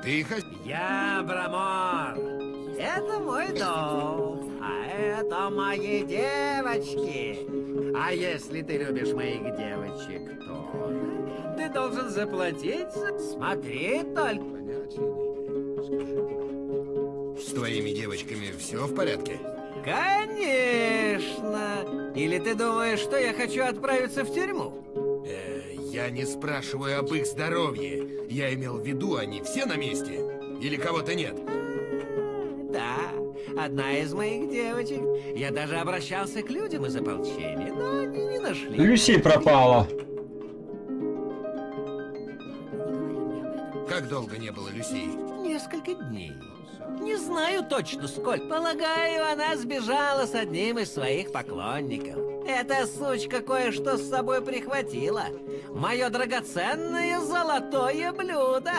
Ты Я Брамор. Это мой дом. А это мои девочки. А если ты любишь моих девочек тоже, ты должен заплатить. Смотри только. С твоими девочками все в порядке? Конечно! Или ты думаешь, что я хочу отправиться в тюрьму? Я не спрашиваю об их здоровье. Я имел в виду, они все на месте? Или кого-то нет? Да, одна из моих девочек. Я даже обращался к людям из ополчения, но они не нашли. Люси пропала. Как долго не было Люси? Несколько дней. Не знаю точно сколько. Полагаю, она сбежала с одним из своих поклонников. Эта сучка кое-что с собой прихватила. Мое драгоценное золотое блюдо.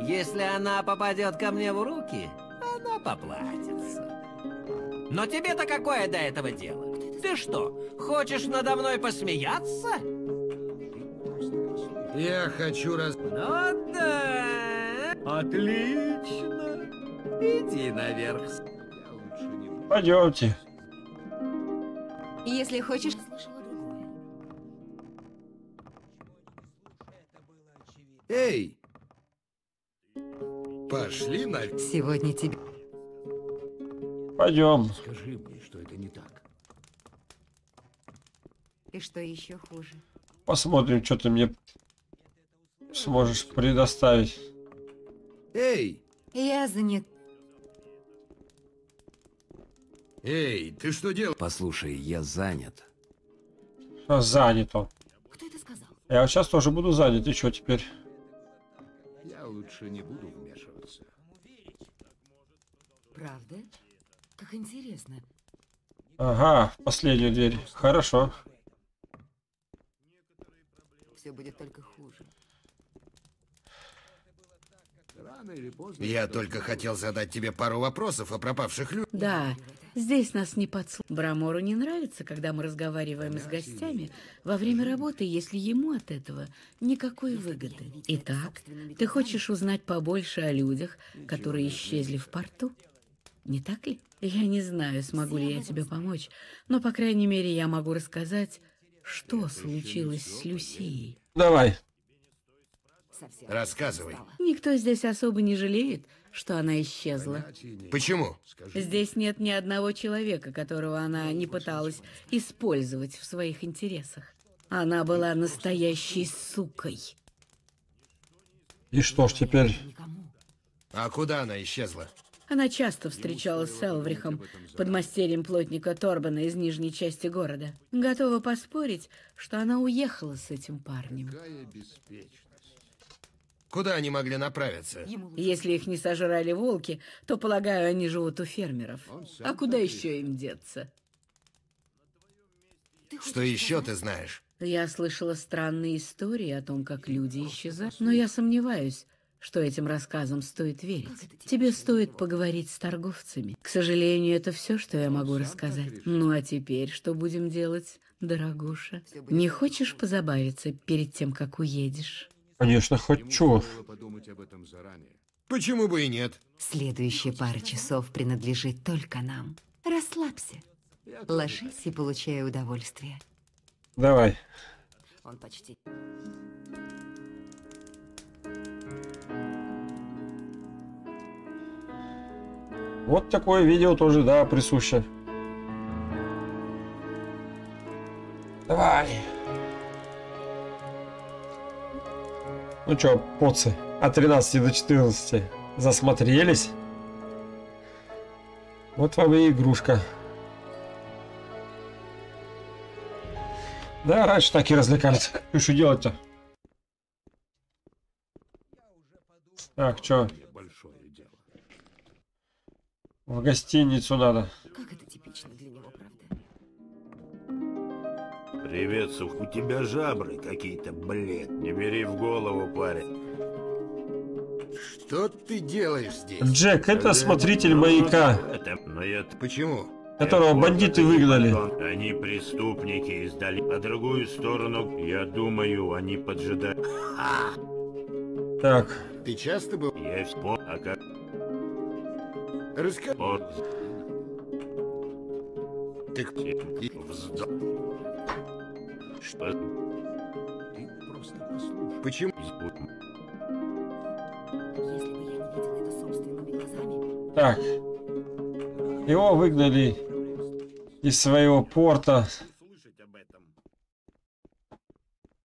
Если она попадет ко мне в руки, она поплатится. Но тебе-то какое до этого дело? Ты что, хочешь надо мной посмеяться? Я хочу раз... Ну да, отлично. Иди наверх. Пойдемте. Если хочешь... Эй! Пошли на... Сегодня тебе... Пойдем. Скажи мне, что это не так. И что еще хуже? Посмотрим, что ты мне сможешь предоставить. Эй! Я занят. Эй, ты что делаешь? Послушай, я занят. А, Занят он. Кто это сказал? Я вот сейчас тоже буду занят. И что теперь? Я лучше не буду вмешиваться. Правда? Как интересно. Ага, последнюю дверь. Хорошо. Все будет только хуже. Я только хотел задать тебе пару вопросов о пропавших людях. Да, здесь нас не подслушивают. Брамору не нравится, когда мы разговариваем с гостями во время работы, если ему от этого никакой выгоды. Итак, ты хочешь узнать побольше о людях, которые исчезли в порту? Не так ли? Я не знаю, смогу ли я тебе помочь, но, по крайней мере, я могу рассказать, что случилось с Люсией. Давай. Рассказывай. Никто здесь особо не жалеет, что она исчезла. Почему? Здесь нет ни одного человека, которого она не пыталась использовать в своих интересах. Она была настоящей сукой. И что ж теперь? А куда она исчезла? Она часто встречалась с Элврихом, подмастерьем плотника Торбана из нижней части города. Готова поспорить, что она уехала с этим парнем. Куда они могли направиться? Если их не сожрали волки, то, полагаю, они живут у фермеров. А куда еще им деться? Что еще ты знаешь? Я слышала странные истории о том, как люди исчезают, но я сомневаюсь, что этим рассказам стоит верить. Тебе стоит поговорить с торговцами. К сожалению, это все, что я могу рассказать. Ну а теперь что будем делать, дорогуша? Не хочешь позабавиться перед тем, как уедешь? Конечно, хочу. Почему бы и нет? Следующая пара часов принадлежит только нам. Расслабься. Ложись и получай удовольствие. Давай. Он почти... Вот такое видео тоже, да, присуще. Давай. Ну чё, поцы, от 13 до 14 засмотрелись? Вот вам и игрушка. Да, раньше так и развлекались. Что делать-то? Так, чё? В гостиницу надо. Как это Привет, Сух. У тебя жабры какие-то, блед. Не бери в голову, парень. Что ты делаешь здесь? Джек, это смотритель маяка. Это... Но я... Почему? Которого бандиты выгнали. Они преступники издали. А другую сторону, я думаю, они поджидают. Так. Ты часто был? Я спор, а как... Расскажи. Спор. Так... Вздох. Что? Ты просто послушай. Почему? Если бы я не видела это собственными глазами, Так. Его выгнали из своего порта.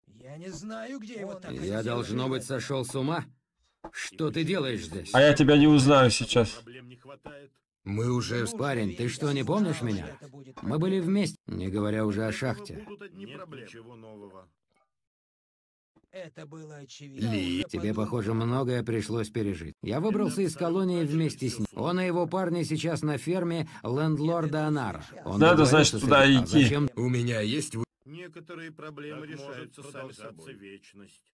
Я не знаю, где его так Я, должно быть, сошел с ума? Что ты делаешь здесь? А я тебя не узнаю сейчас. Мы уже... Парень, ты что, не помнишь меня? Мы были вместе, не говоря уже о шахте. Нет ничего нового. Это было очевидно. Ли, тебе, похоже, многое пришлось пережить. Я выбрался из колонии вместе с ним. Он и его парни сейчас на ферме лендлорда Анара. Он Надо, значит, туда. А идти. зачем? У меня есть... вы- Некоторые проблемы решаются сами собой. вечность.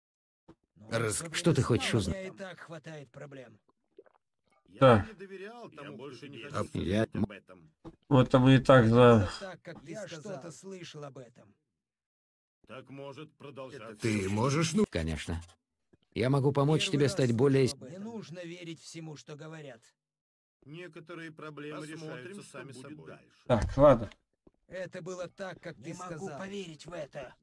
Раз... Что ты хочешь У узнать? меня и так хватает проблем. Так. Не доверял тому, больше не хочу Я... об этом. Вот это мы и так знаем. Так, как ты что-то слышал об этом. Так может продолжаться. Ты можешь, ну... Конечно. Я могу помочь Первый тебе стать более... Не нужно верить всему, что говорят. Некоторые проблемы решаются сами собой. Дальше. Так, ладно. Это было так, как ты сказал. Не могу поверить в это.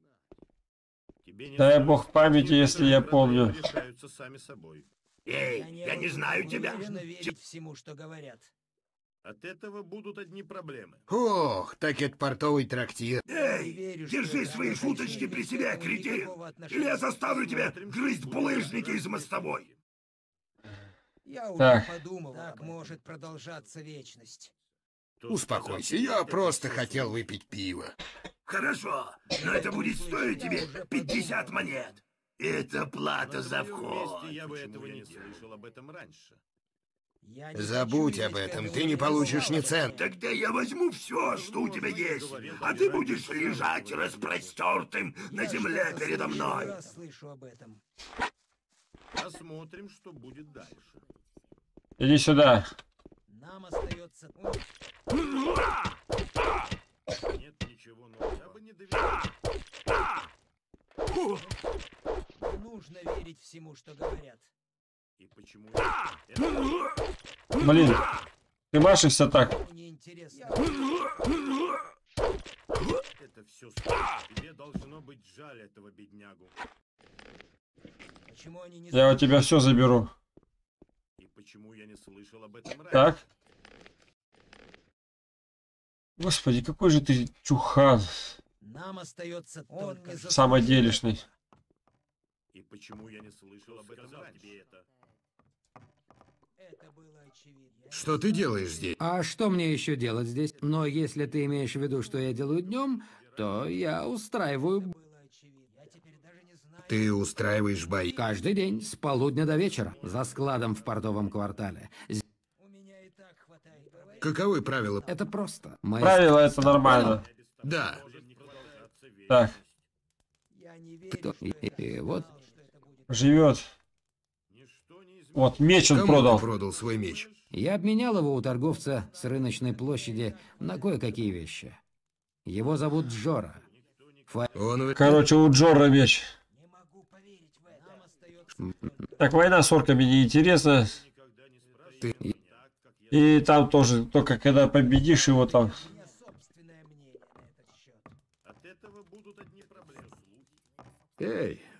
Тебе не Дай бог памяти, если я помню. решаются сами собой. Эй, я не знаю тебя. уверенно верить всему, что говорят. От этого будут одни проблемы. Ох, так это портовый трактир. Не верю, держи свои шуточки при себе, кретин! Или я заставлю тебя грызть булыжники из мостовой. Я уже Так. подумал, так может продолжаться вечность. Успокойся, я просто хотел выпить пиво. Хорошо, но это будет стоить тебе 50 монет. Это плата за Вместе вход. я бы этого не слышал об этом раньше. Я Забудь об этом, ты не получишь ни цента. Тогда я возьму все, что у тебя есть, а ты будешь лежать распростертым на Я земле передо мной. раз слышу об этом. Посмотрим, что будет дальше. Иди сюда. Нам остается... Нет ничего нового. Я бы не доверял. Нужно верить всему, что говорят. И почему Блин. Ты машешься так. Это все Тебе должно быть жаль этого беднягу. Почему они не Я у тебя все заберу. И почему я не слышал об этом раньше? Так. Господи, какой же ты чухан. Нам остается только... Самоделишный. И почему я не слышал об этом раньше? Тебе это? Это было очевидно. Что ты делаешь здесь? А что мне еще делать здесь? Но если ты имеешь в виду, что я делаю днем, то я устраиваю б- Было очевидно. Я теперь даже не знаю... Ты устраиваешь бои. каждый день с полудня до вечера за складом в портовом квартале. З- У меня и так хватает. Говори. Каковы правила? Это просто. Мои Правило это нормально. Да. Так, Я не верю, Кто- что и- и вот. знал, что это будет. Живет. Ничто не изменится. Вот, меч он Кому продал. ты продал свой меч? Я обменял его у торговца с рыночной площади на кое-какие вещи. Его зовут Джора. Фа- Он... Короче, у Джорра меч. Не могу поверить в это. Нам остается... Так, война с орками неинтересна. Ты... И там тоже, только когда победишь его там.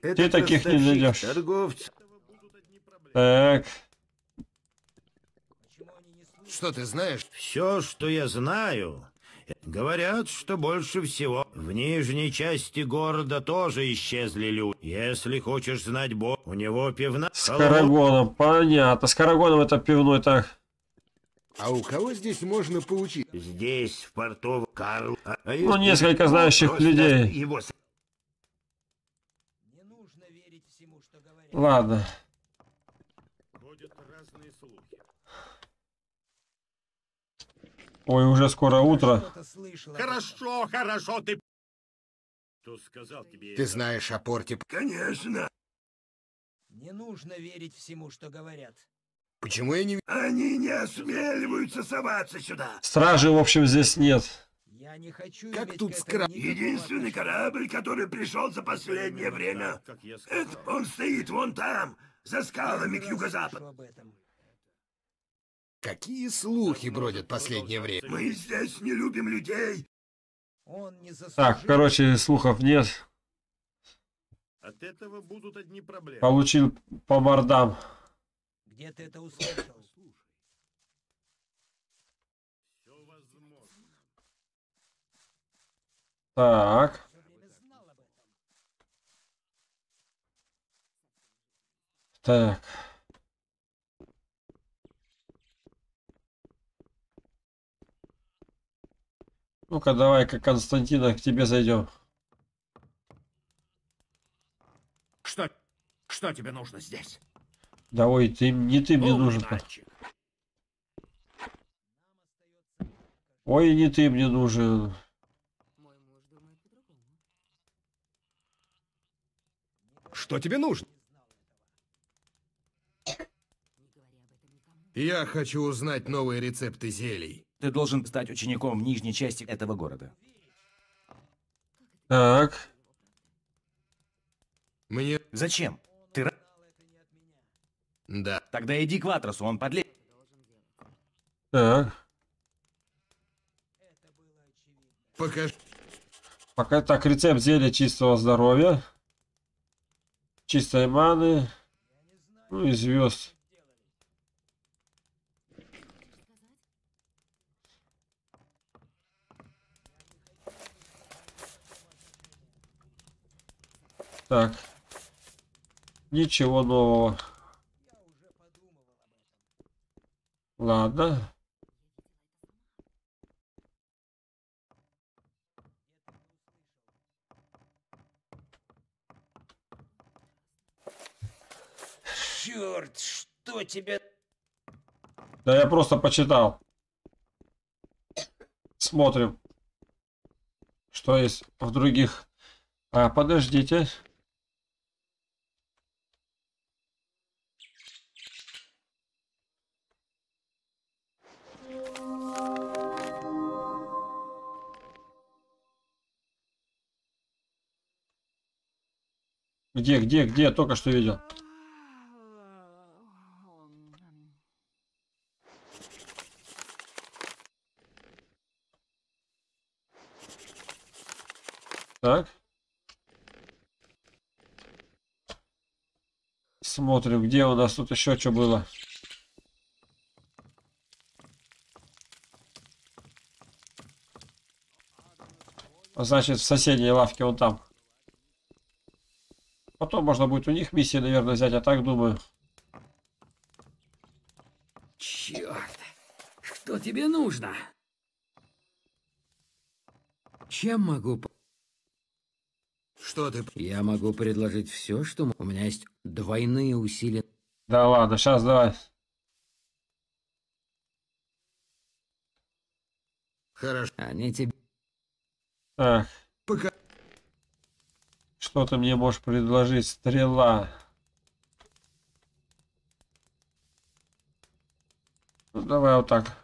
Ты таких не найдешь. торговцы. Так. Что ты знаешь? Все, что я знаю, говорят, что больше всего в нижней части города тоже исчезли люди. Если хочешь знать Бог, у него пивна... С Карагоном, понятно. С Карагоном это пивной так. А у кого здесь можно поучить? Здесь, в порту, Карл... а- а Ну, несколько знающих людей. Его... Ладно. Ой, уже скоро утро. Хорошо, хорошо, ты... Кто сказал тебе Ты знаешь о порте? Конечно. Не нужно верить всему, что говорят. Почему я не... Они не осмеливаются соваться сюда. Стражи, в общем, здесь нет. Я не хочу Как иметь тут к с этому кра- никакого Единственный корабль, который пришел за последнее время, это он стоит вон там, за скалами к юго-западу. Какие слухи бродят последнее время? Мы здесь не любим людей. Он не заслужил. Так, короче, слухов нет. От этого будут одни проблемы. Получил по мордам. Где ты это услышал? Так. Так. Ну-ка, давай-ка, Константина, к тебе зайдем. Что? Что тебе нужно здесь? Да ой, ты, не ты мне нужен. мальчик. Ой, не ты мне нужен. Что тебе нужно? Я хочу узнать новые рецепты зелий. Ты должен стать учеником в нижней части этого города. Так. Мне... Зачем? Ты... Да. Тогда иди к Ватросу, он подле... Так. Покажи. Пока так, рецепт зелья чистого здоровья. Чистой маны. Ну и звезд. Так. Ничего нового. Ладно. Черт, что тебе... Да я просто почитал. Смотрим. Что есть в других. А, подождите. Где, где, где? Я только что видел. Так. Смотрим, где у нас тут еще что было. Значит, в соседней лавке вон там. Потом можно будет у них миссии, наверное, взять, я так думаю. Черт! Что тебе нужно? Чем могу... Что ты... Я могу предложить все, что... У меня есть двойные усилия. Да ладно, сейчас давай. Хорошо. Они тебе... Так. Пока... Что ты мне можешь предложить? Стрела. Ну, давай вот так.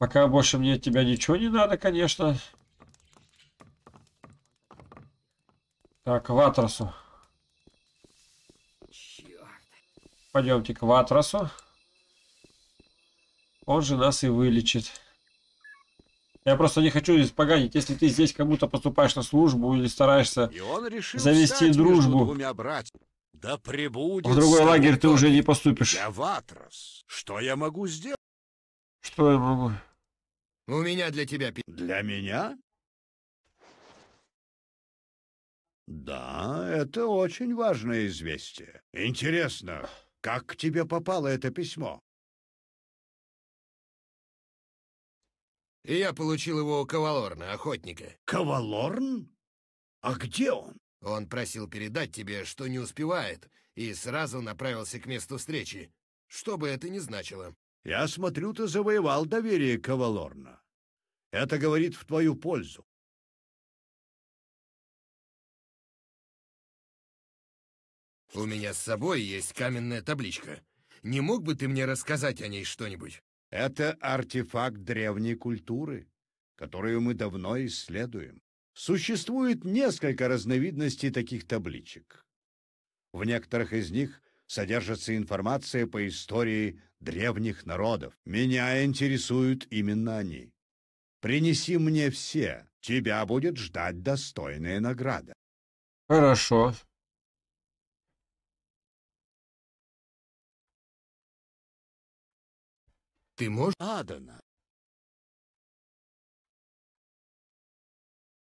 Пока больше мне от тебя ничего не надо, конечно. Так, к Ватросу. Пойдемте к Ватросу. Он же нас и вылечит. Я просто не хочу испоганить. Если ты здесь кому-то поступаешь на службу или стараешься завести дружбу. Да в другой лагерь ты уже не поступишь. Я Ватрос. Что я могу сделать? Что я могу? У меня для тебя... пи- Для меня? Да, это очень важное известие. Интересно, как к тебе попало это письмо? И я получил его у Кавалорна, охотника. Кавалорн? А где он? Он просил передать тебе, что не успевает, и сразу направился к месту встречи, что бы это ни значило. Я смотрю, ты завоевал доверие Кавалорна. Это говорит в твою пользу. У меня с собой есть каменная табличка. Не мог бы ты мне рассказать о ней что-нибудь? Это артефакт древней культуры, которую мы давно исследуем. Существует несколько разновидностей таких табличек. В некоторых из них содержится информация по истории древних народов. Меня интересуют именно они. Принеси мне все, тебя будет ждать достойная награда. Хорошо. Ты можешь... Адана.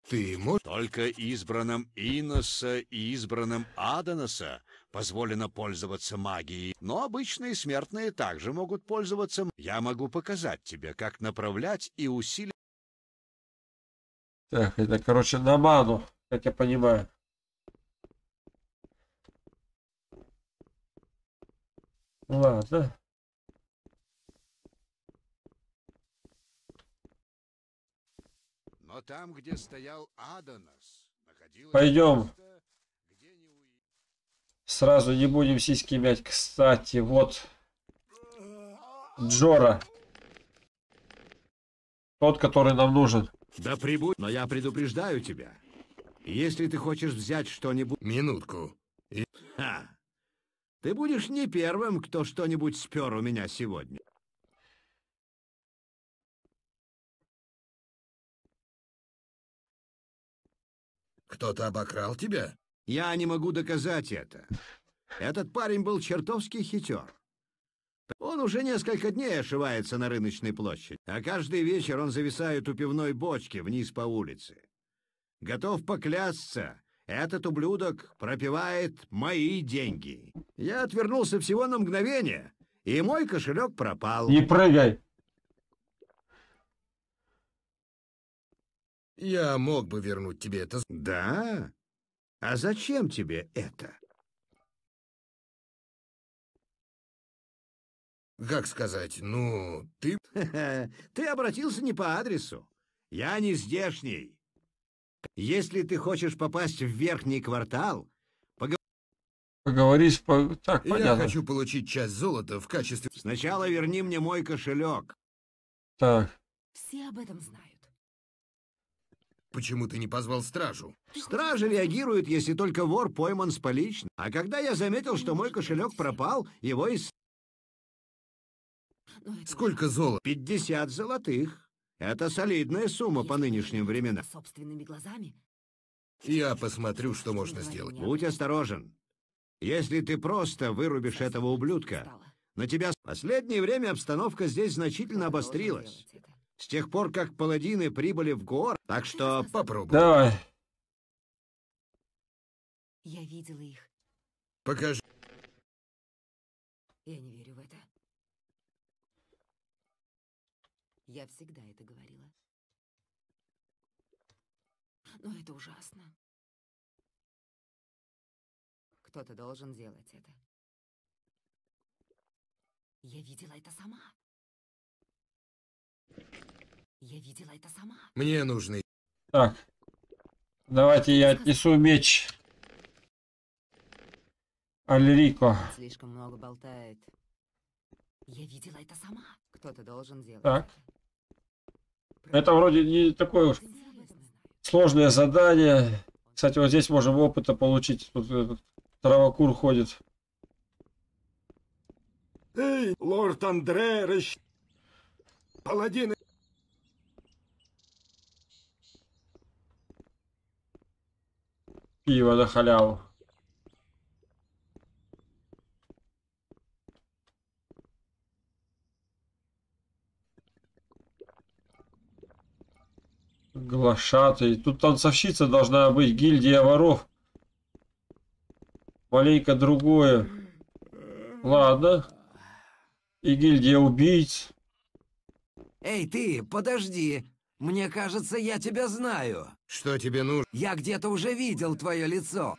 Ты можешь... Только избранным Иноса и избранным Аданоса позволено пользоваться магией, но обычные смертные также могут пользоваться. Я могу показать тебе, как направлять и усиливать. Так, это, короче, на ману, как я понимаю. Ладно. Но там, где стоял Аданос, находилось Пойдем. место, Сразу не будем сиськи мять. Кстати, вот Джора. Тот, который нам нужен. Да прибудь, но я предупреждаю тебя. Если ты хочешь взять что-нибудь... Минутку. Ха! Ты будешь не первым, кто что-нибудь спер у меня сегодня. Кто-то обокрал тебя? Я не могу доказать это. Этот парень был чертовски хитер. Он уже несколько дней ошивается на рыночной площади, а каждый вечер он зависает у пивной бочки вниз по улице. Готов поклясться, этот ублюдок пропивает мои деньги. Я отвернулся всего на мгновение, и мой кошелек пропал. Не прыгай. Я мог бы вернуть тебе это. Да? А зачем тебе это? Как сказать, ну, ты... Ты обратился не по адресу. Я не здешний. Если ты хочешь попасть в верхний квартал, пог- Поговорить по... Так, Я понятно. хочу получить часть золота в качестве... сначала верни мне мой кошелек. Так. Все об этом знают. Почему ты не позвал стражу? Стража реагирует, если только вор пойман с поличным. А когда я заметил, что мой кошелек пропал, его из... Сколько золота? 50 золотых. Это солидная сумма по нынешним временам. Собственными глазами. Я посмотрю, что можно сделать. Будь осторожен. Если ты просто вырубишь этого ублюдка, на тебя... В последнее время обстановка здесь значительно обострилась. С тех пор, как паладины прибыли в гор, так что попробуй. Давай. Я видела их. Покажи. Я не верю в это. Я всегда это говорила. Но это ужасно. Кто-то должен делать это. Я видела это сама. Я видела это сама. Мне нужны... Так. Давайте я отнесу меч. Альрико. Слишком много болтает. Я видела это сама. Кто-то должен делать Так. это. Вроде не такое уж сложное задание. Кстати, вот здесь можем опыта получить. Тут этот травокур ходит. Эй, лорд Андре, расщ... Паладины... Пиво на халяву. Глашатый. Тут танцовщица должна быть, гильдия воров. Маленько другое. Ладно. И гильдия убийц. Эй, ты, подожди. Мне кажется, я тебя знаю. Что тебе нужно? Я где-то уже видел твое лицо.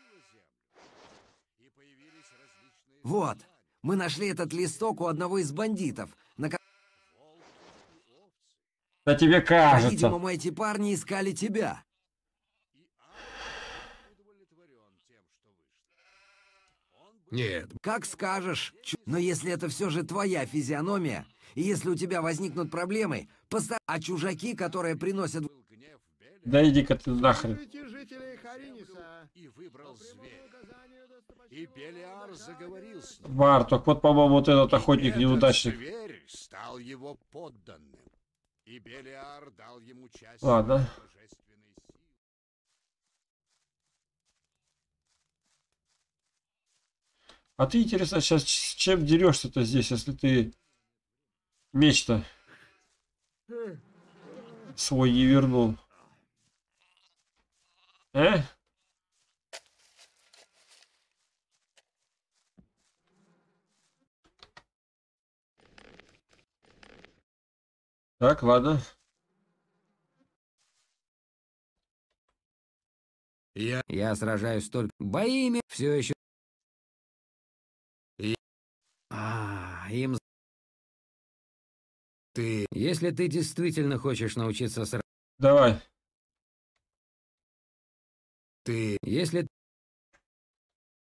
Вот, мы нашли этот листок у одного из бандитов, на Да тебе кажется. По-видимому, эти парни искали тебя. Нет. Как скажешь. Но если это все же твоя физиономия, и если у тебя возникнут проблемы, поста... А чужаки, которые приносят... Да иди-ка ты нахрен. И выбрал зверь. И Белиар заговорил с ним. Барток, вот, по-моему, вот этот охотник неудачник. стал его подданным. И Белиар дал ему часть Ладно. божественной силы. А ты, интересно, сейчас с чем дерешься-то здесь, если ты меч-то свой не вернул? Э? Так, ладно. Я... Я сражаюсь только боими, все еще... И- А, им... Ты... Если ты действительно хочешь научиться сражаться... Давай. Ты... Если...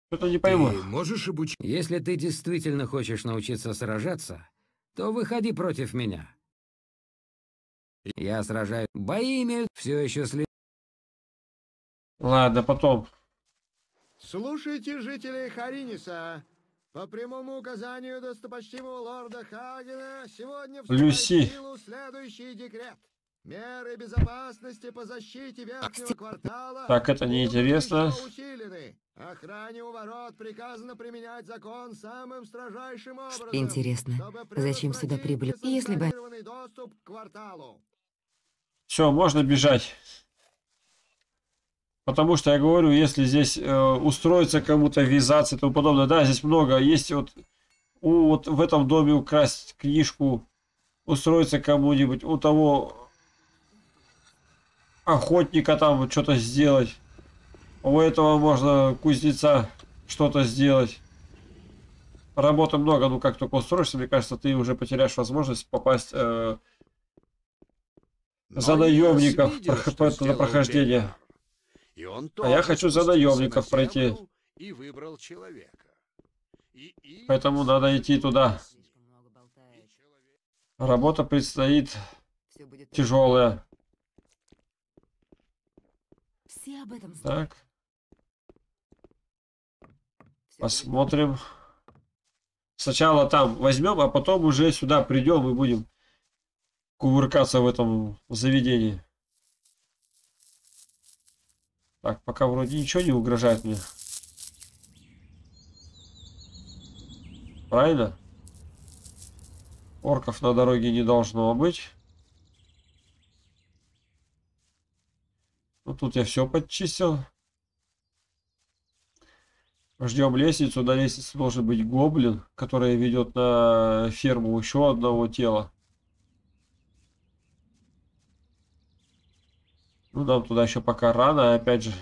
Что-то не пойму. Ты можешь обучить... Если ты действительно хочешь научиться сражаться, то выходи против меня. Я сражаюсь. Боими все еще след... Ладно, потом. Слушайте, жители Хариниса. По прямому указанию достопочтимого лорда Хагена сегодня в силу следующий декрет. Меры безопасности по защите верхнего квартала Так, это неинтересно. усилены. Охране у ворот приказано применять закон самым строжайшим образом. Интересно, зачем сюда прибыли? И если бы... доступ к кварталу. Все, можно бежать. Потому что я говорю, если здесь э, устроиться кому-то, ввязаться и тому подобное, да, здесь много. Есть вот, у, вот в этом доме украсть книжку, устроиться кому-нибудь, у того охотника там вот что-то сделать. У этого можно кузнеца что-то сделать. Работы много, ну как только устроишься, мне кажется, ты уже потеряешь возможность попасть э, за Но Нинос наемников видел, по- на прохождение. Белиар. И он А я хочу за наемников на пройти. И выбрал человека. И Инос Поэтому надо идти туда. Работа предстоит тяжелая. Все об этом знают. Так. Посмотрим. Сначала там возьмем, а потом уже сюда придем и будем кувыркаться в этом заведении. Так, пока вроде ничего не угрожает мне. Правильно? Орков на дороге не должно быть. Ну тут я все подчистил. Ждем лестницу. На лестнице должен быть гоблин, который ведет на ферму еще одного тела. Ну, нам туда еще пока рано, опять же.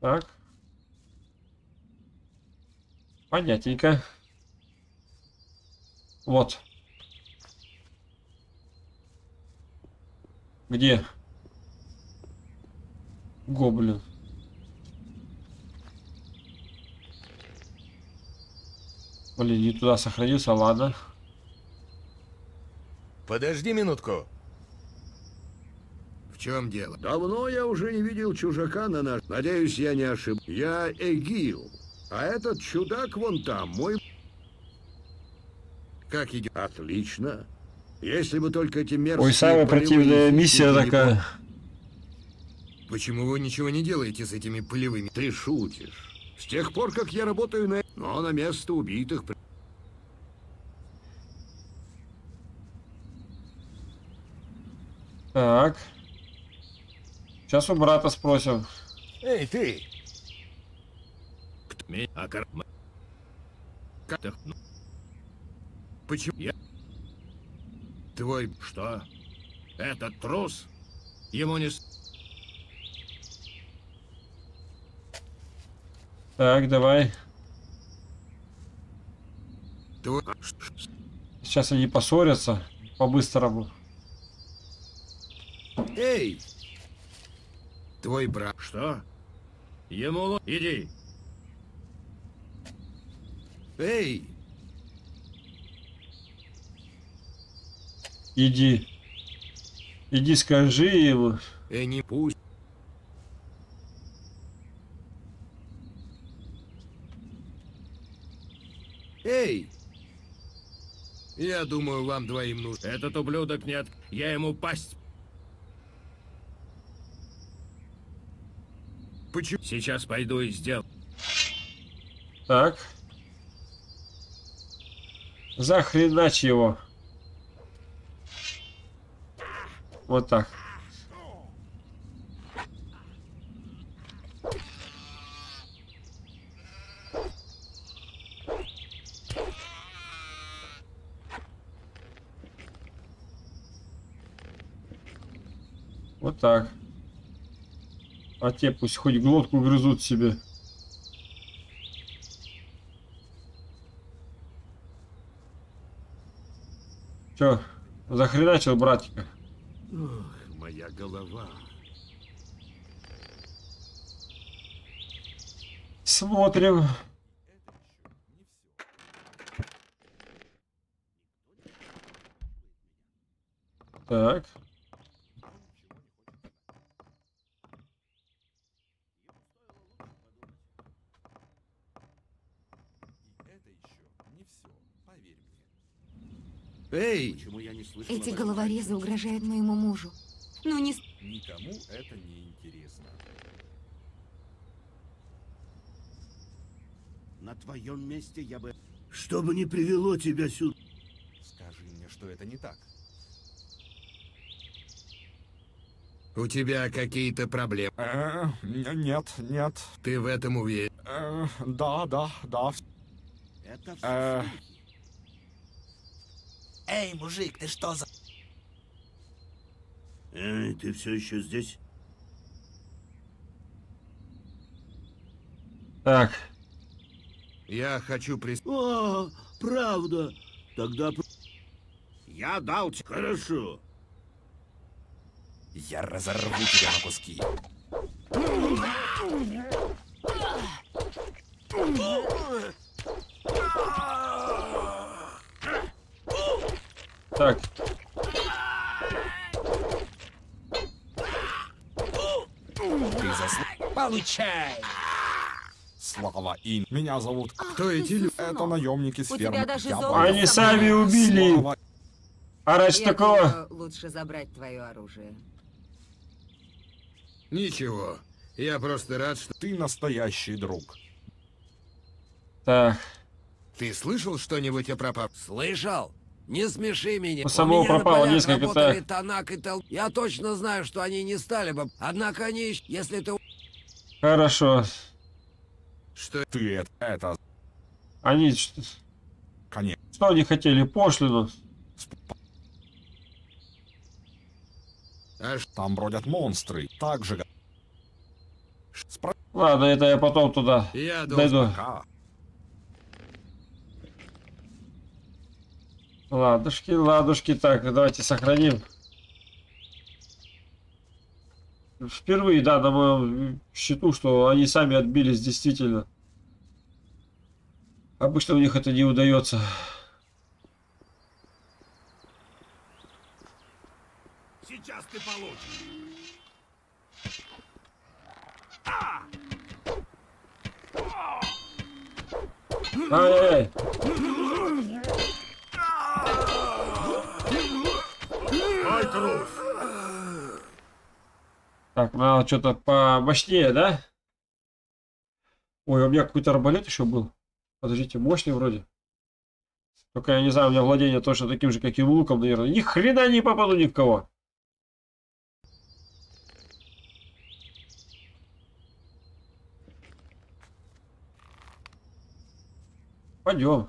Так. Понятненько. Вот. Где? Блин, не туда сохранился, ладно. Подожди минутку. В чем дело? Давно я уже не видел чужака на наш... Надеюсь, я не ошиб. Я Эгил. А этот чудак вон там, мой... Как идет? Отлично. Если бы только эти мерзкие... Ой, самая противная миссия такая. по- Почему вы ничего не делаете с этими полевыми? Ты шутишь. С тех пор, как я работаю на... Но на место убитых... Так. Сейчас у брата спросим. Эй, ты! А ну, Почему? Я... Твой... Что? Этот трус? Ему не... с- Так, давай. Сейчас они поссорятся по-быстрому. Эй! Твой брат. Что? Ему... Иди. Эй! Иди. Иди скажи ему. Эй, не пусть. Эй! Я думаю, вам двоим нужно. Этот ублюдок нет. Я ему пасть... Почему? Сейчас пойду и сделаю. Так. Захреначь его. Вот так. Так. А те пусть хоть глотку грызут себе. Чё, захреначил братика? Ох, моя голова. Смотрим. Так. Эй! Почему я не слышал Эти головорезы угрожают моему мужу. Ну не... Никому это не интересно. На твоем месте я бы... Что бы ни привело тебя сюда? Скажи мне, что это не так. У тебя какие-то проблемы? Э, нет, нет. Ты в этом уверен? Э, да, да, да. Это Э, Эй, мужик, ты что за... Эй, ты все еще здесь? Так. Я хочу прис... О, правда. Тогда... Я дал тебе... Хорошо. я разорву тебя на куски. Так. Ты заслужил. Получай! Слава им. Меня зовут... Кто эти люди? Это наемники с фермы. Они сами убили. Слава А раньше Я такого... думаю, лучше забрать твое оружие. Ничего. Я просто рад, что... Ты настоящий друг. Так. Ты слышал что-нибудь о пропав? Слышал? Не смеши меня. У самого меня пропало несколько. Танак и Тел. Я точно знаю, что они не стали бы. Однако они, если ты... Хорошо. Что? Ты это... это... Они... ш- Конечно. Что они хотели? Пошлину. А Там бродят монстры. Так же... Спро... Ладно, это я потом туда Я дойду. Пока. Ладушки, ладушки. Так, давайте сохраним. Впервые, да, на моем счету, что они сами отбились действительно. Обычно у них это не удается. Сейчас ты получишь. Ай-яй-яй. Трус. Так, надо что-то помощнее, да? Ой, у меня какой-то арбалет еще был. Подождите, мощный вроде. Только я не знаю, у меня владение точно таким же, как и луком, наверное. Ни хрена не попаду ни кого. Пойдем.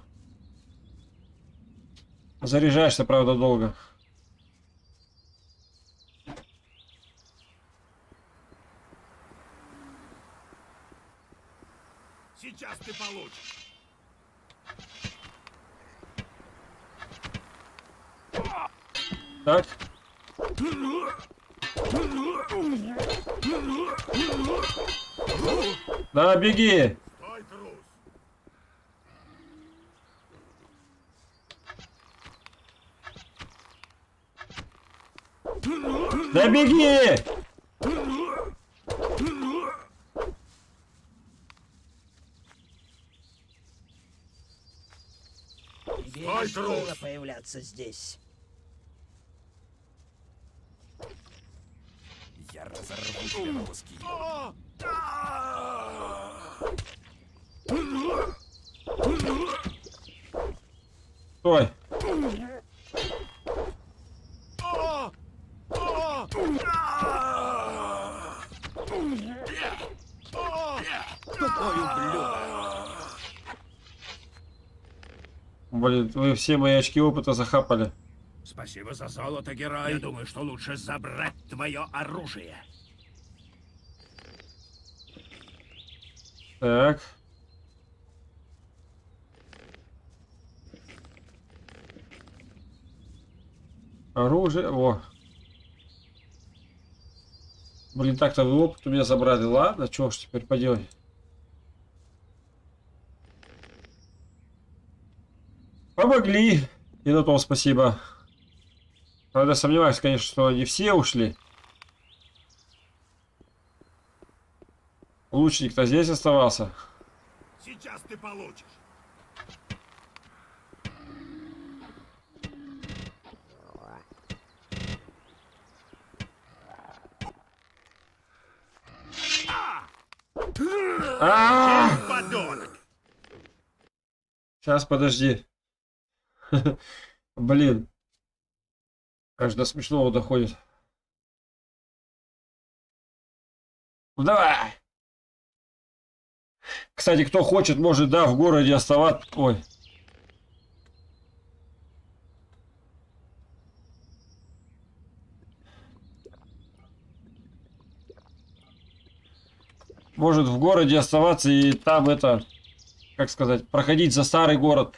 Заряжаешься, правда, долго. Сейчас ты получишь. Так. Да, беги. Стой, трус. Да беги! Тебе Стой, не стоило трус. появляться здесь. Я разорву тебя на куски. Стой. Тупой ублюдок. Блин, вы все мои очки опыта захапали. Спасибо за золото, герой. Я думаю, что лучше забрать твое оружие. Так. Оружие. О. Блин, так-то вы опыт у меня забрали. Ладно, что ж теперь поделать. Помогли. И на том спасибо. Правда, сомневаюсь, конечно, что они все ушли. Лучник-то здесь оставался. Сейчас ты получишь. А! Сейчас, подожди. Блин. Аж до смешного доходит. Ну давай. Кстати, кто хочет, может, да, в городе оставаться. Ой. Может в городе оставаться и там это, как сказать, проходить за старый город.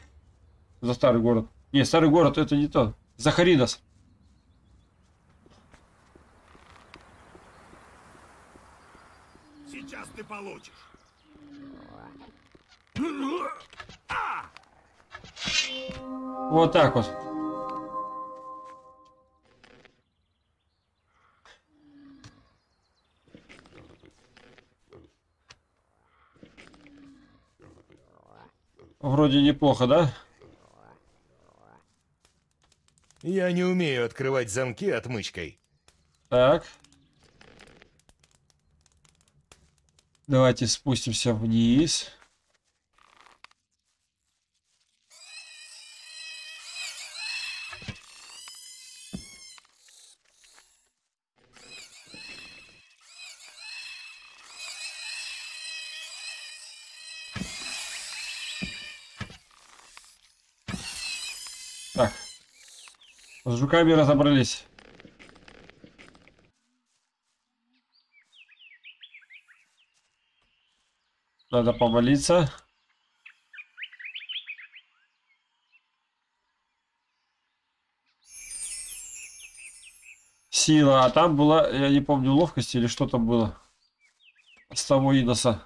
За старый город. Не, старый город это не то. Захаридас. Сейчас ты получишь. Вот так вот. Вроде неплохо, да? Я не умею открывать замки отмычкой. Так. Давайте спустимся вниз. С жуками разобрались. Надо помолиться. Сила. А там была, я не помню, ловкость или что там было. С того Иноса.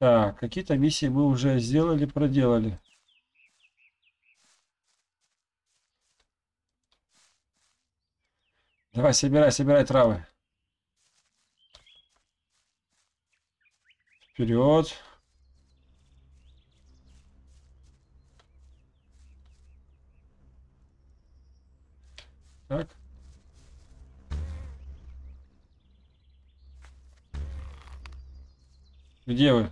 Так, какие-то миссии мы уже сделали, проделали. Давай, собирай, собирай травы. Вперед. Так. Где вы?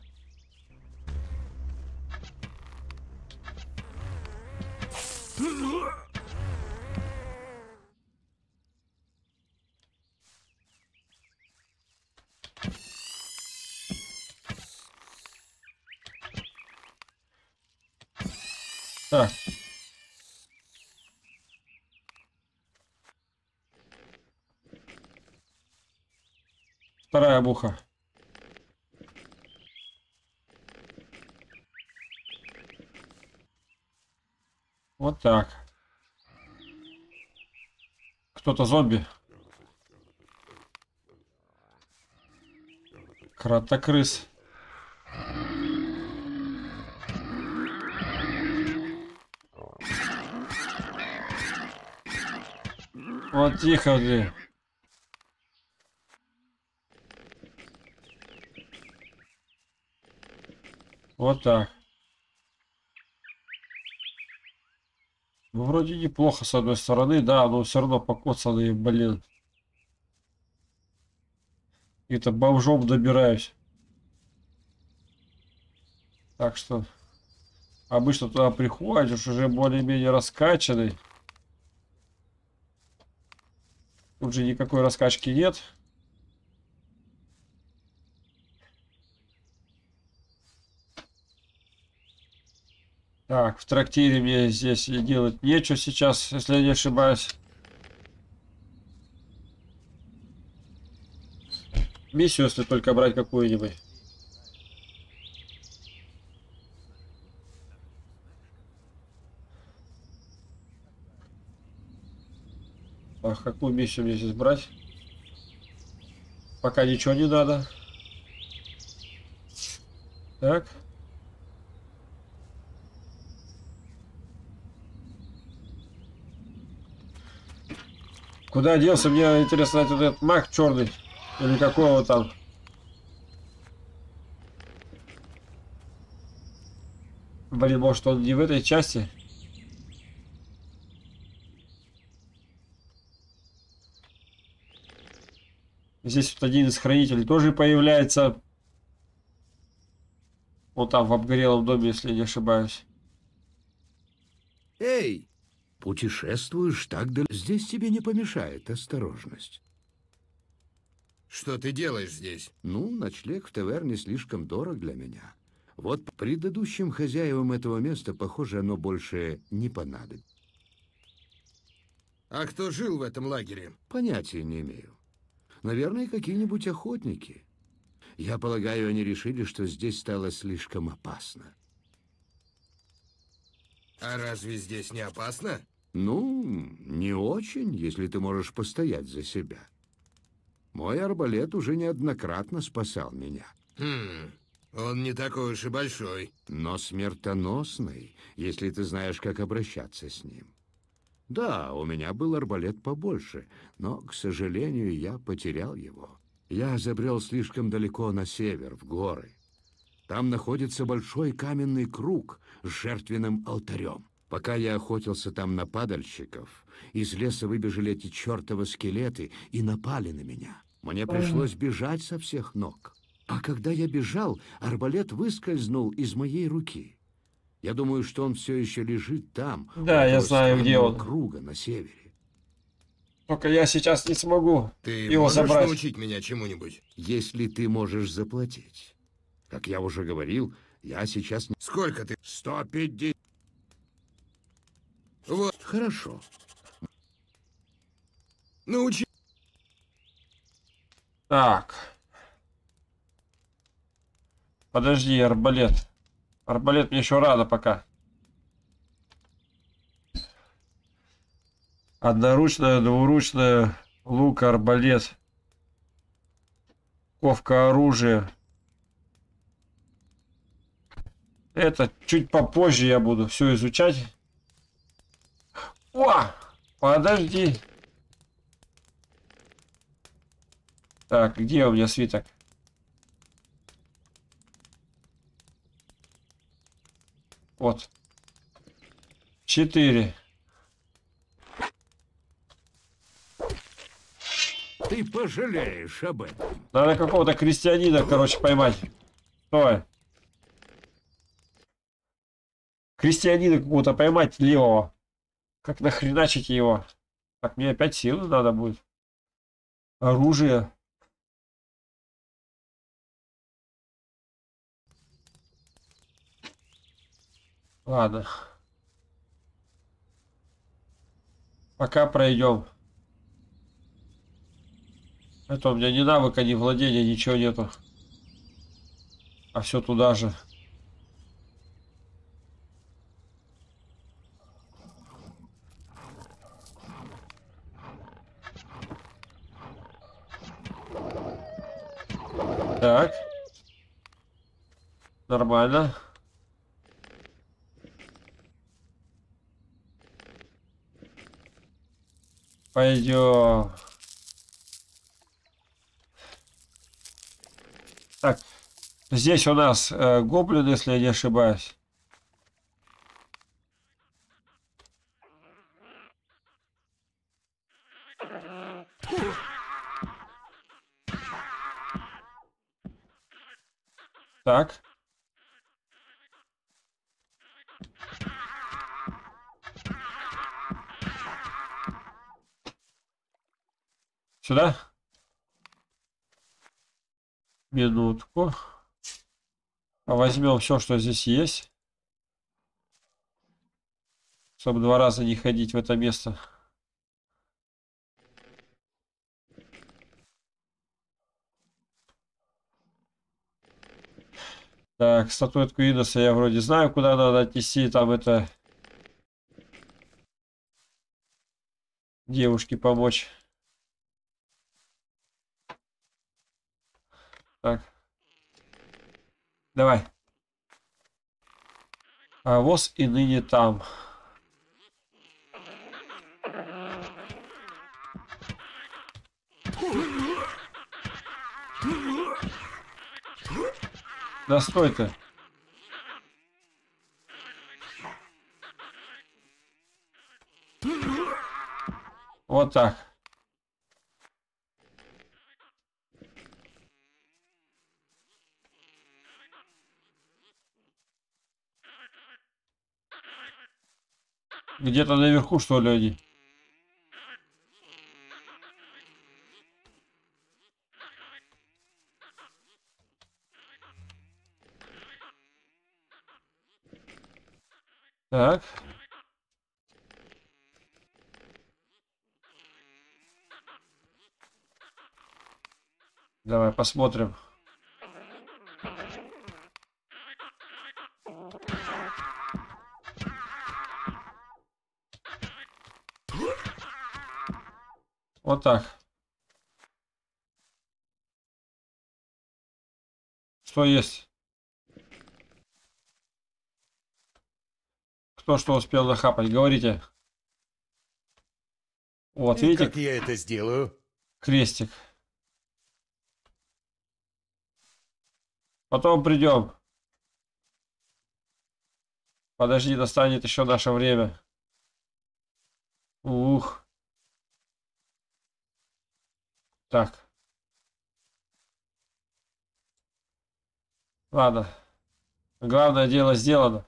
Так. Вторая буха. Вот так. Кто-то зомби. Кратокрыс. Вот тихо ты. Вот так. Ну, вроде неплохо с одной стороны, да, но все равно покоцанные, блин. И-то бомжом добираюсь. Так что обычно туда приходишь уже более-менее раскачанный. Тут же никакой раскачки нет. Так, в трактире мне здесь делать нечего сейчас, если я не ошибаюсь. Миссию, если только брать какую-нибудь. А какую миссию мне здесь брать? Пока ничего не надо. Так. Куда делся, мне интересно вот этот маг черный. Или какого там. Блин, может он не в этой части? Здесь вот один из хранителей тоже появляется. Вот там в обгорелом доме, если не ошибаюсь. Эй, путешествуешь так далеко. Здесь тебе не помешает осторожность. Что ты делаешь здесь? Ну, ночлег в таверне слишком дорог для меня. Вот предыдущим хозяевам этого места, похоже, оно больше не понадобится. А кто жил в этом лагере? Понятия не имею. Наверное, какие-нибудь охотники. Я полагаю, они решили, что здесь стало слишком опасно. А разве здесь не опасно? Ну, не очень, если ты можешь постоять за себя. Мой арбалет уже неоднократно спасал меня. Хм, он не такой уж и большой. Но смертоносный, если ты знаешь, как обращаться с ним. Да, у меня был арбалет побольше, но, к сожалению, я потерял его. Я забрел слишком далеко на север, в горы. Там находится большой каменный круг с жертвенным алтарем. Пока я охотился там на падальщиков, из леса выбежали эти чертовы скелеты и напали на меня. Мне пришлось бежать со всех ног. А когда я бежал, арбалет выскользнул из моей руки. Я думаю, что он все еще лежит там. Да, я знаю, где он. Круга на севере. Только я сейчас не смогу Ты его можешь забрать. научить меня чему-нибудь? Если ты можешь заплатить. Как я уже говорил, я сейчас... Сколько ты? Сто пятьдесят. Вот. Хорошо. Научи. Так. Подожди, арбалет. Арбалет мне еще рано пока. Одноручная, двуручная, лук, арбалет. Ковка оружия. Это чуть попозже я буду все изучать. О! Подожди. Так, где у меня свиток? Вот. Четыре. Ты пожалеешь об этом. Надо какого-то крестьянина, короче, поймать. Стой. Крестьянина какого-то поймать левого. Как нахреначить его? Так, мне опять силы надо будет. Оружие. Ладно. Пока пройдем. Это у меня ни навыка, ни владения, ничего нету. А все туда же. Так. Нормально. Пойдем. Так, здесь у нас э, гоблин, если я не ошибаюсь. Так. Сюда? Минутку. Возьмем все, что здесь есть. Чтобы два раза не ходить в это место. Так, статуэтку Иноса я вроде знаю, куда надо отнести. Там это... Девушке помочь. Так. Давай. А воз и ныне там. Да стой ты. Вот так. Где-то наверху, что ли, они? Так. Давай посмотрим. Вот так. Что есть? Кто что успел нахапать? Говорите. Вот, И видите? как я это сделаю? Крестик. Потом придем. Подожди, достанет еще наше время. Ух. Так. Ладно. Главное дело сделано.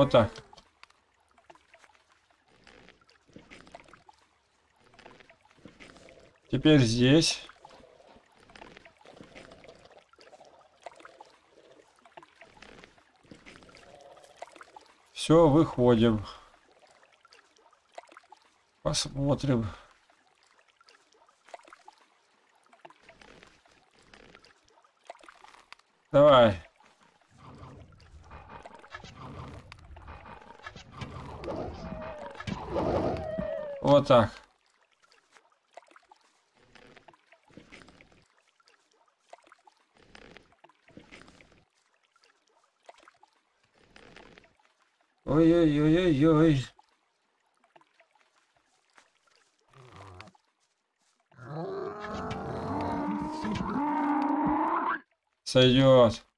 Вот так. Теперь здесь. Все, выходим. Посмотрим. Давай. Вот так. Ой-ой-ой-ой-ой. Сойдет.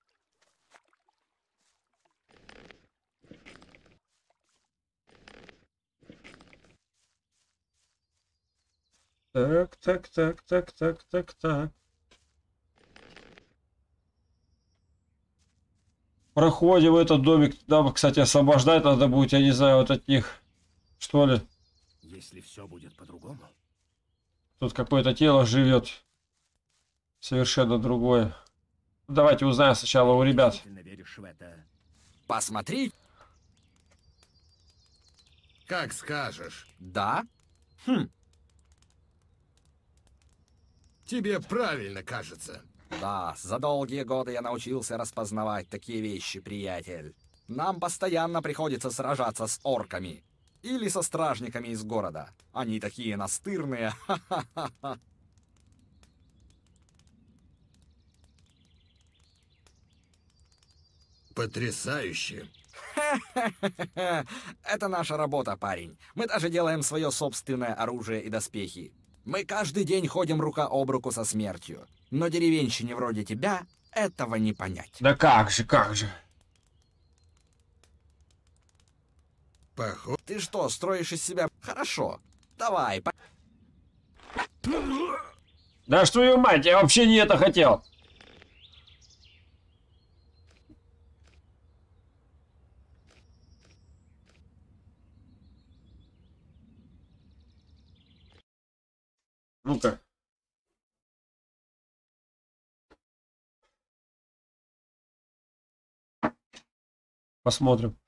Так, так, так, так, так, так, так. Проходим этот домик. Нам, кстати, освобождать надо будет, я не знаю, вот от них. Что ли? Если все будет по-другому. Тут какое-то тело живет. Совершенно другое. Давайте узнаем сначала у ребят. веришь в это? Посмотри. Как скажешь. Да? Хм. Тебе правильно кажется. Да, за долгие годы я научился распознавать такие вещи, приятель. Нам постоянно приходится сражаться с орками. Или со стражниками из города. Они такие настырные. Потрясающе. Это наша работа, парень. Мы даже делаем свое собственное оружие и доспехи. Мы каждый день ходим рука об руку со смертью. Но деревенщине вроде тебя этого не понять. Да как же, как же. Поход. Ты что, строишь из себя... Хорошо. Давай, по... Да что твою мать, я вообще не это хотел. Ну-ка. Посмотрим.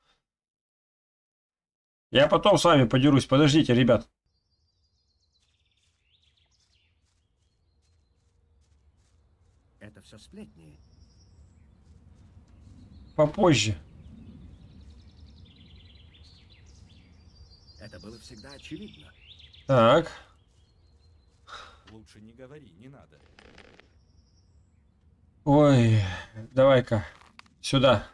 Я потом с вами подерусь. Подождите, ребят. Это все сплетни. Попозже. Это было всегда очевидно. Так. Лучше не говори, не надо. Ой, давай-ка. Сюда.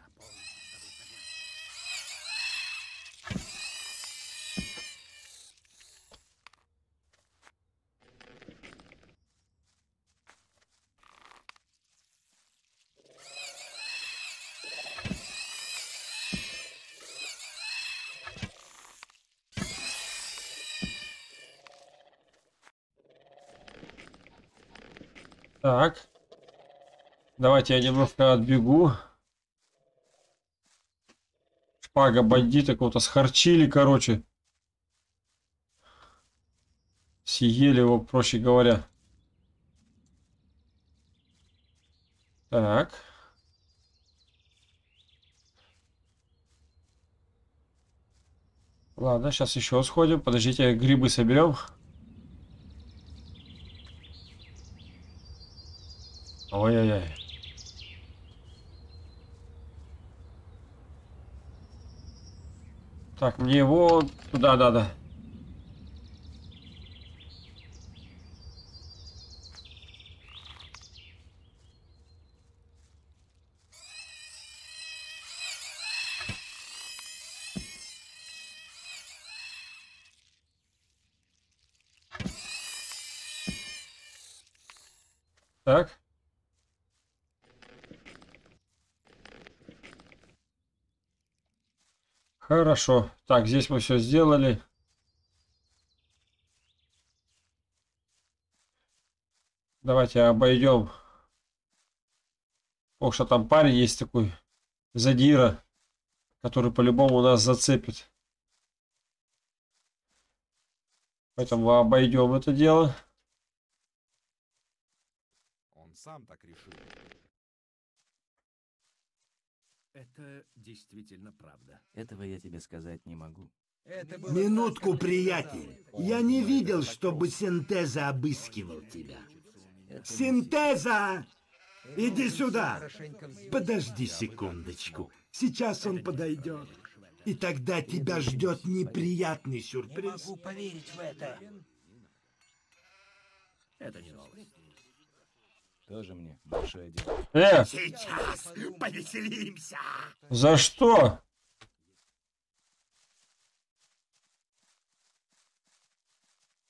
Так. Давайте я немножко отбегу. Шпага бандита кого-то схарчили, короче. Съели его, проще говоря. Так. Ладно, сейчас еще сходим. Подождите, грибы соберем. Ой-ой-ой. Так, мне его туда надо. Так. Хорошо. Так, здесь мы все сделали. Давайте обойдем. Ох, что там парень есть такой. Задира. Который по-любому нас зацепит. Поэтому обойдем это дело. Он сам так решил. Это действительно правда. Этого я тебе сказать не могу. Минутку, приятель. Я не видел, чтобы Синтеза обыскивал тебя. Синтеза! Иди сюда. Подожди секундочку. Сейчас он подойдет. И тогда тебя ждет неприятный сюрприз. Могу поверить в это. Это не новость. Тоже мне большое дело. Э, Сейчас повеселимся. за что?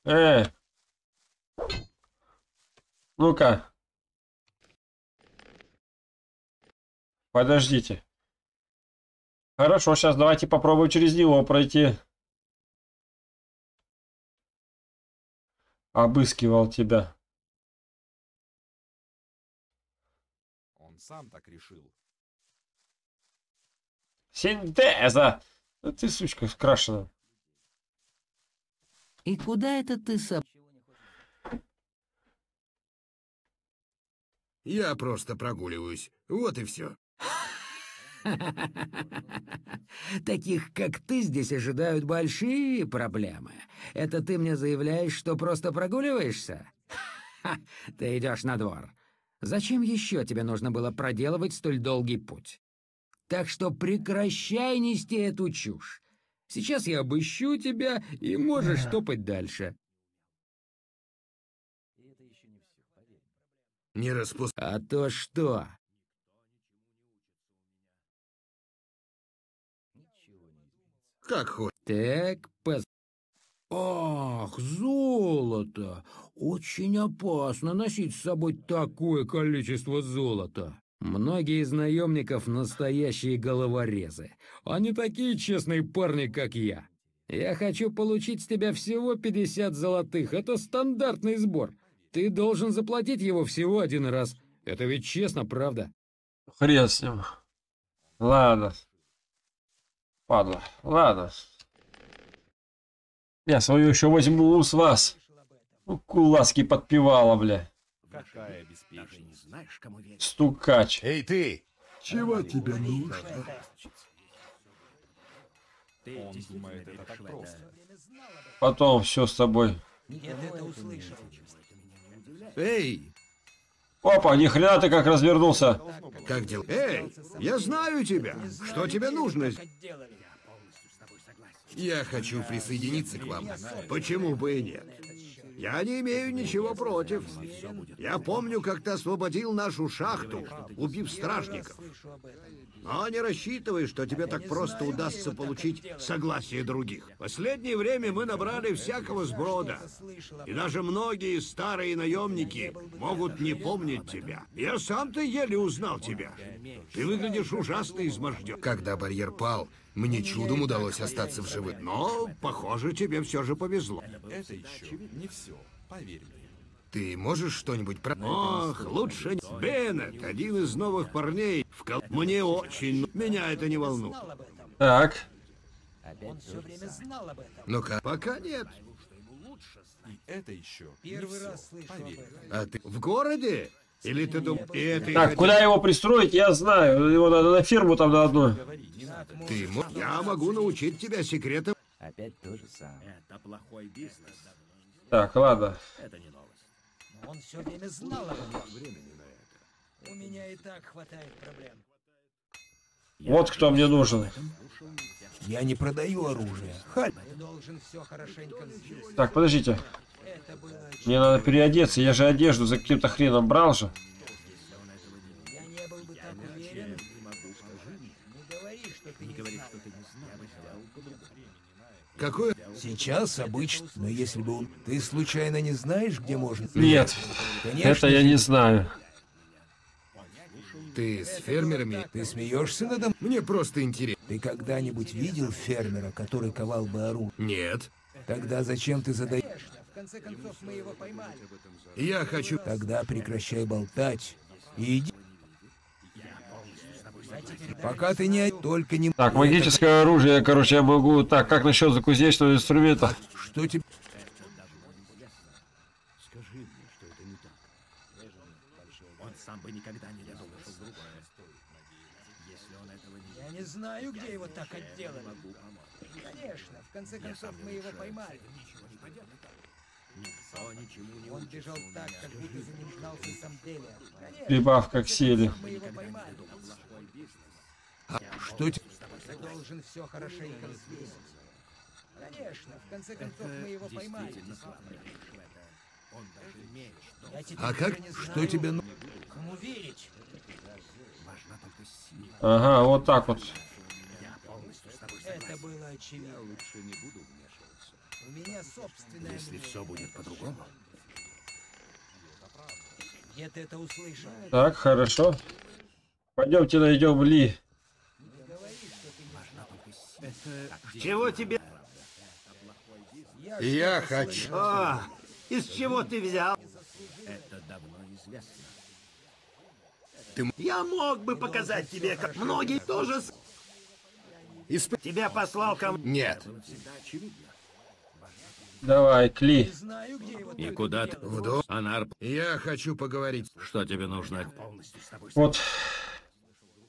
Э. Ну-ка. Подождите. Хорошо, сейчас давайте попробуем через него пройти. Обыскивал тебя. Сам так решил. Синтеза! Да Ты, сучка, скрашена. И куда это ты соб... Я просто прогуливаюсь. Вот и все. Таких, как ты, здесь ожидают большие проблемы. Это ты мне заявляешь, что просто прогуливаешься? Ты идешь на двор. Зачем еще тебе нужно было проделывать столь долгий путь? Так что прекращай нести эту чушь. Сейчас я обыщу тебя, и можешь топать дальше. Не распуск... А то что? Как хочешь. Так. Ах, золото! Очень опасно носить с собой такое количество золота. Многие из наемников настоящие головорезы. Они такие честные парни, как я. Я хочу получить с тебя всего 50 золотых. Это стандартный сбор. Ты должен заплатить его всего один раз. Это ведь честно, правда? Хрен с ним. Ладно. Падла. Ладно. Я свою еще возьму с вас. Ну, куласки подпевала, бля. Какая. Стукач. Эй, ты! Чего тебе нужно? Он думает, это так просто. Потом все с тобой. Эй, Опа, ни хрена ты как развернулся. как дела? Эй, я знаю тебя. Что тебе нужно? Я хочу присоединиться к вам. Почему бы и нет? Я не имею ничего против. Я помню, как ты освободил нашу шахту, убив стражников. Но не рассчитывай, что тебе так просто удастся получить согласие других. В последнее время мы набрали всякого сброда. И даже многие старые наемники могут не помнить тебя. Я сам-то еле узнал тебя. Ты выглядишь ужасно изможден. Когда барьер пал, мне чудом удалось остаться в живых. Но, похоже, тебе все же повезло. Это еще не все. Поверь мне. Ты можешь что-нибудь про... Ох, лучше не... Беннет, один из новых парней. В кол... Мне очень... Меня это не волнует. Так. Он все время знал об этом. Ну-ка. Пока нет. И это еще Первый не раз слышу об мне. А ты в городе? Или ты думаешь... И это Так, куда его пристроить, я знаю. Его надо на фирму там на одну. Ты мо- Я могу научить тебя секретам. Опять то же самое. Это плохой бизнес. Так, ладно. Это не он все время знал об этом. У меня и так хватает проблем. Вот кто мне нужен. Я не продаю оружие. Халь. Так, подождите. Это. Мне надо переодеться. Я же одежду за каким-то хреном брал же. Я не был бы так уверен. Не говори, что ты не знал. Какое? Сейчас обычно, но если бы он... Ты случайно не знаешь, где можно... Нет, Конечно, это я не знаю. Ты с фермерами? Ты смеешься надо мной? Мне просто интересно. Ты когда-нибудь видел фермера, который ковал бы оружие? Нет. Тогда зачем ты задаешь? В конце концов, мы его поймали. Я хочу... Тогда прекращай болтать и иди. Пока ты не... Только не... Так, магическое оружие, короче, я могу... Так, как насчет закузнечного инструмента? Что тебе... Скажи мне, что это не так. Он сам бы никогда не другое. Если он этого не Я не знаю, где его так отделали. Конечно, в конце концов, мы его поймали. Никто Он бежал так, как будто за ним гнался сам Делия. Прибавка к силе. мы его поймаем. Что тебе... Ты должен все хорошенько взвесить. Конечно, в конце концов мы его поймаем. Я теперь А как? Что тебе... ну- Кому верить? Ага, вот так вот. Это было очевидно. Я лучше не буду вмешиваться. У меня собственное Если мнение. все будет по-другому. Где ты это услышал? Так, хорошо. Пойдемте найдем Ли. Чего тебе? Я хочу... А, из чего ты взял? Это давно известно. Я мог бы показать тебе, как многие тоже... с- Исп... Тебя послал ко мне. Нет. Давай, Кли. И куда ты? В дом. Анар, Я хочу поговорить. что тебе нужно? Вот.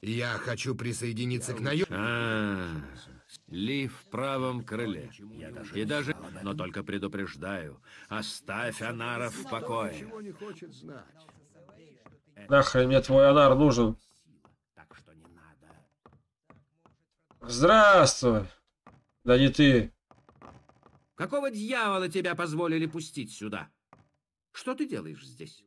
Я хочу присоединиться к наем... А, Ли в правом крыле. И даже... Но только предупреждаю, оставь Анара в покое. Ничего не хочет знать. Нахрен мне твой анар нужен. Здравствуй. Да не ты. Какого дьявола тебя позволили пустить сюда? Что ты делаешь здесь?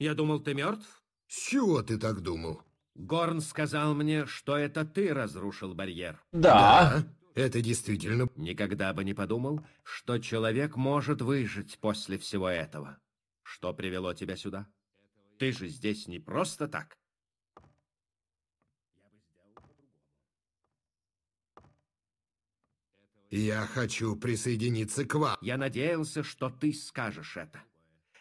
Я думал, ты мертв? С чего ты так думал? Горн сказал мне, что это ты разрушил барьер. Да. Это действительно... Никогда бы не подумал, что человек может выжить после всего этого. Что привело тебя сюда? Ты же здесь не просто так. Я хочу присоединиться к вам. Я надеялся, что ты скажешь это.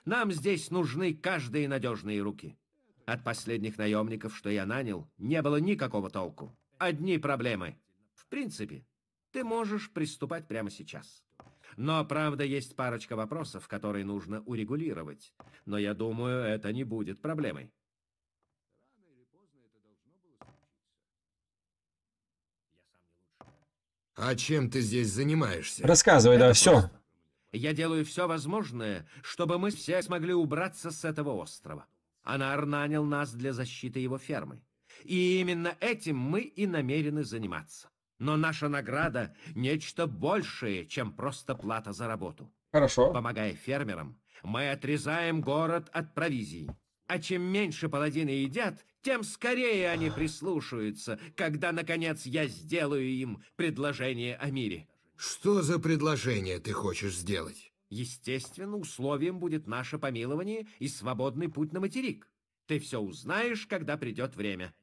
Нам здесь нужны каждые надежные руки. От последних наемников, что я нанял, не было никакого толку. Одни проблемы. В принципе, ты можешь приступать прямо сейчас. Но, правда, есть парочка вопросов, которые нужно урегулировать. Но я думаю, это не будет проблемой. А чем ты здесь занимаешься? Рассказывай, да, все. Я делаю все возможное, чтобы мы все смогли убраться с этого острова. Анар нанял нас для защиты его фермы. И именно этим мы и намерены заниматься. Но наша награда — нечто большее, чем просто плата за работу. Хорошо. Помогая фермерам, мы отрезаем город от провизии. А чем меньше паладины едят, тем скорее они прислушаются, когда, наконец, я сделаю им предложение о мире. Что за предложение ты хочешь сделать? Естественно, условием будет наше помилование и свободный путь на материк. Ты все узнаешь, когда придет время.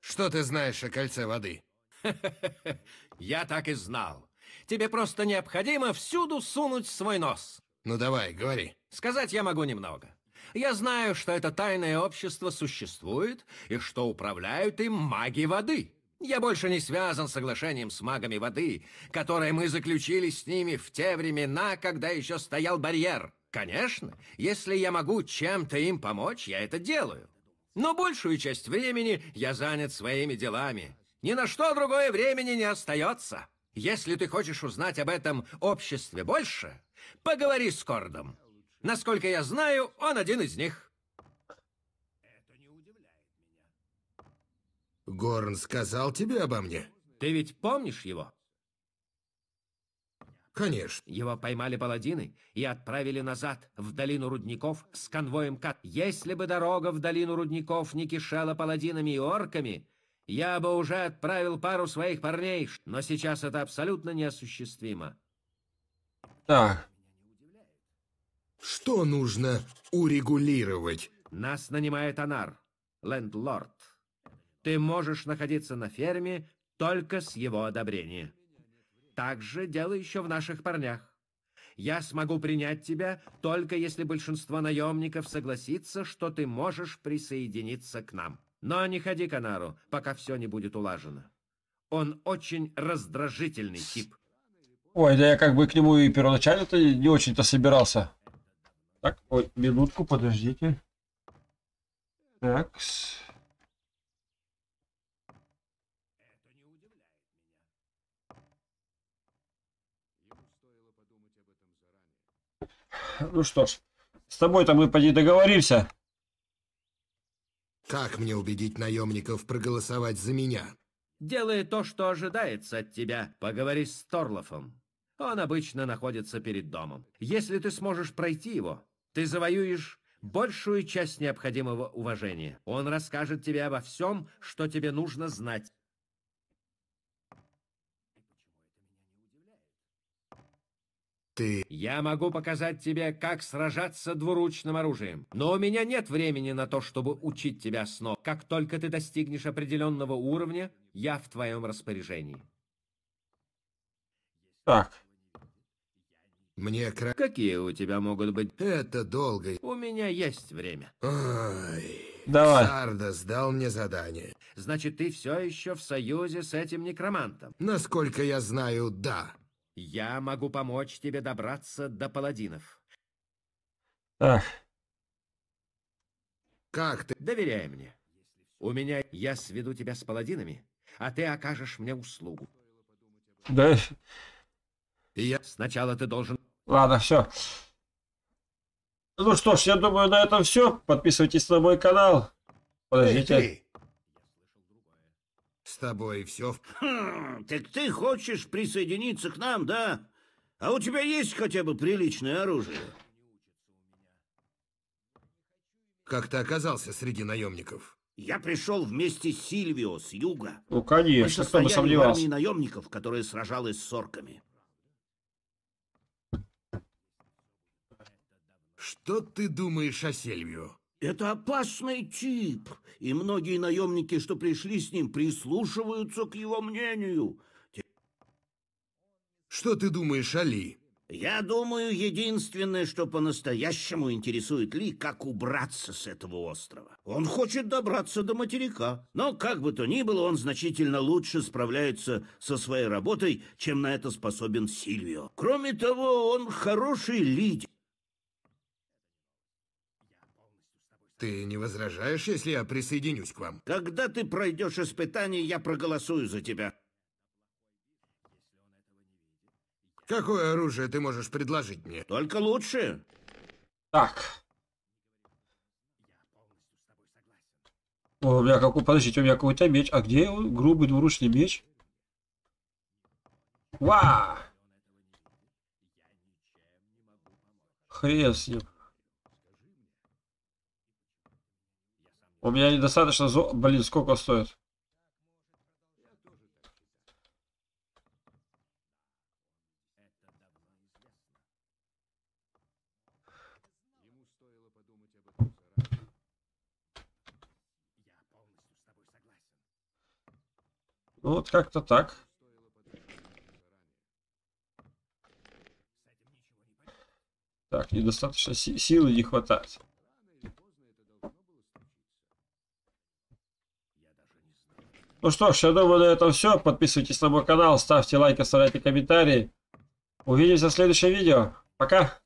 Что ты знаешь о кольце воды? Я так и знал. Тебе просто необходимо всюду сунуть свой нос. Ну давай, говори. Сказать я могу немного. Я знаю, что это тайное общество существует и что управляют им маги воды. Я больше не связан с соглашением с магами воды, которое мы заключили с ними в те времена, когда еще стоял барьер. Конечно, если я могу чем-то им помочь, я это делаю. Но большую часть времени я занят своими делами. Ни на что другое времени не остается. Если ты хочешь узнать об этом обществе больше, поговори с Кордом. Насколько я знаю, он один из них. Горн сказал тебе обо мне? Ты ведь помнишь его? Конечно. Его поймали паладины и отправили назад, в долину рудников, с конвоем Кат. Если бы дорога в долину рудников не кишела паладинами и орками, я бы уже отправил пару своих парней, но сейчас это абсолютно неосуществимо. Так. Что нужно урегулировать? Нас нанимает Анар, лендлорд. Ты можешь находиться на ферме только с его одобрения. Также дело еще в наших парнях. Я смогу принять тебя только если большинство наемников согласится, что ты можешь присоединиться к нам. Но не ходи к Анару, пока все не будет улажено. Он очень раздражительный тип. Ой, да я как бы к нему и первоначально-то не очень-то собирался. Так, ой, минутку, подождите. Так. -с. Ну что ж, с тобой-то мы поди договоримся. Как мне убедить наемников проголосовать за меня? Делай то, что ожидается от тебя. Поговори с Торлофом. Он обычно находится перед домом. Если ты сможешь пройти его, ты завоюешь большую часть необходимого уважения. Он расскажет тебе обо всем, что тебе нужно знать. Ты... Я могу показать тебе, как сражаться двуручным оружием, но у меня нет времени на то, чтобы учить тебя снова. Как только ты достигнешь определенного уровня, я в твоем распоряжении. Так. Мне кра... Какие у тебя могут быть? Это долго. У меня есть время. Ой. Давай. Сардас дал мне задание. Значит, ты все еще в союзе с этим некромантом? Насколько я знаю, да. Я могу помочь тебе добраться до паладинов. Так. Как ты? Доверяй мне. У меня я сведу тебя с паладинами, а ты окажешь мне услугу. Да. Я... Сначала ты должен... Ладно, все. Ну что ж, я думаю, на этом все. Подписывайтесь на мой канал. Подождите. Эй, ты. С тобой все в... Хм, так ты хочешь присоединиться к нам, да? А у тебя есть хотя бы приличное оружие? Как ты оказался среди наемников? Я пришел вместе с Сильвио с юга. Ну, конечно, кто бы сомневался. армии наемников, которая сражалась с орками. Что ты думаешь о Сельвио? Это опасный тип, и многие наемники, что пришли с ним, прислушиваются к его мнению. Что ты думаешь о Ли? Я думаю, единственное, что по-настоящему интересует Ли, как убраться с этого острова. Он хочет добраться до материка, но как бы то ни было, он значительно лучше справляется со своей работой, чем на это способен Сильвио. Кроме того, он хороший лидер. Ты не возражаешь, если я присоединюсь к вам? Когда ты пройдешь испытание, я проголосую за тебя. Какое оружие ты можешь предложить мне? Только лучшее. Так. О, у меня какой... Подождите, у меня какой-то меч. А где грубый двуручный меч? Ва! Хрен с ним. У меня недостаточно зо... Блин, сколько стоит? Ну, вот как-то так. Так, недостаточно си- силы не хватает. Ну что ж, я думаю, на этом все. Подписывайтесь на мой канал, ставьте лайки, оставляйте комментарии. Увидимся в следующем видео. Пока!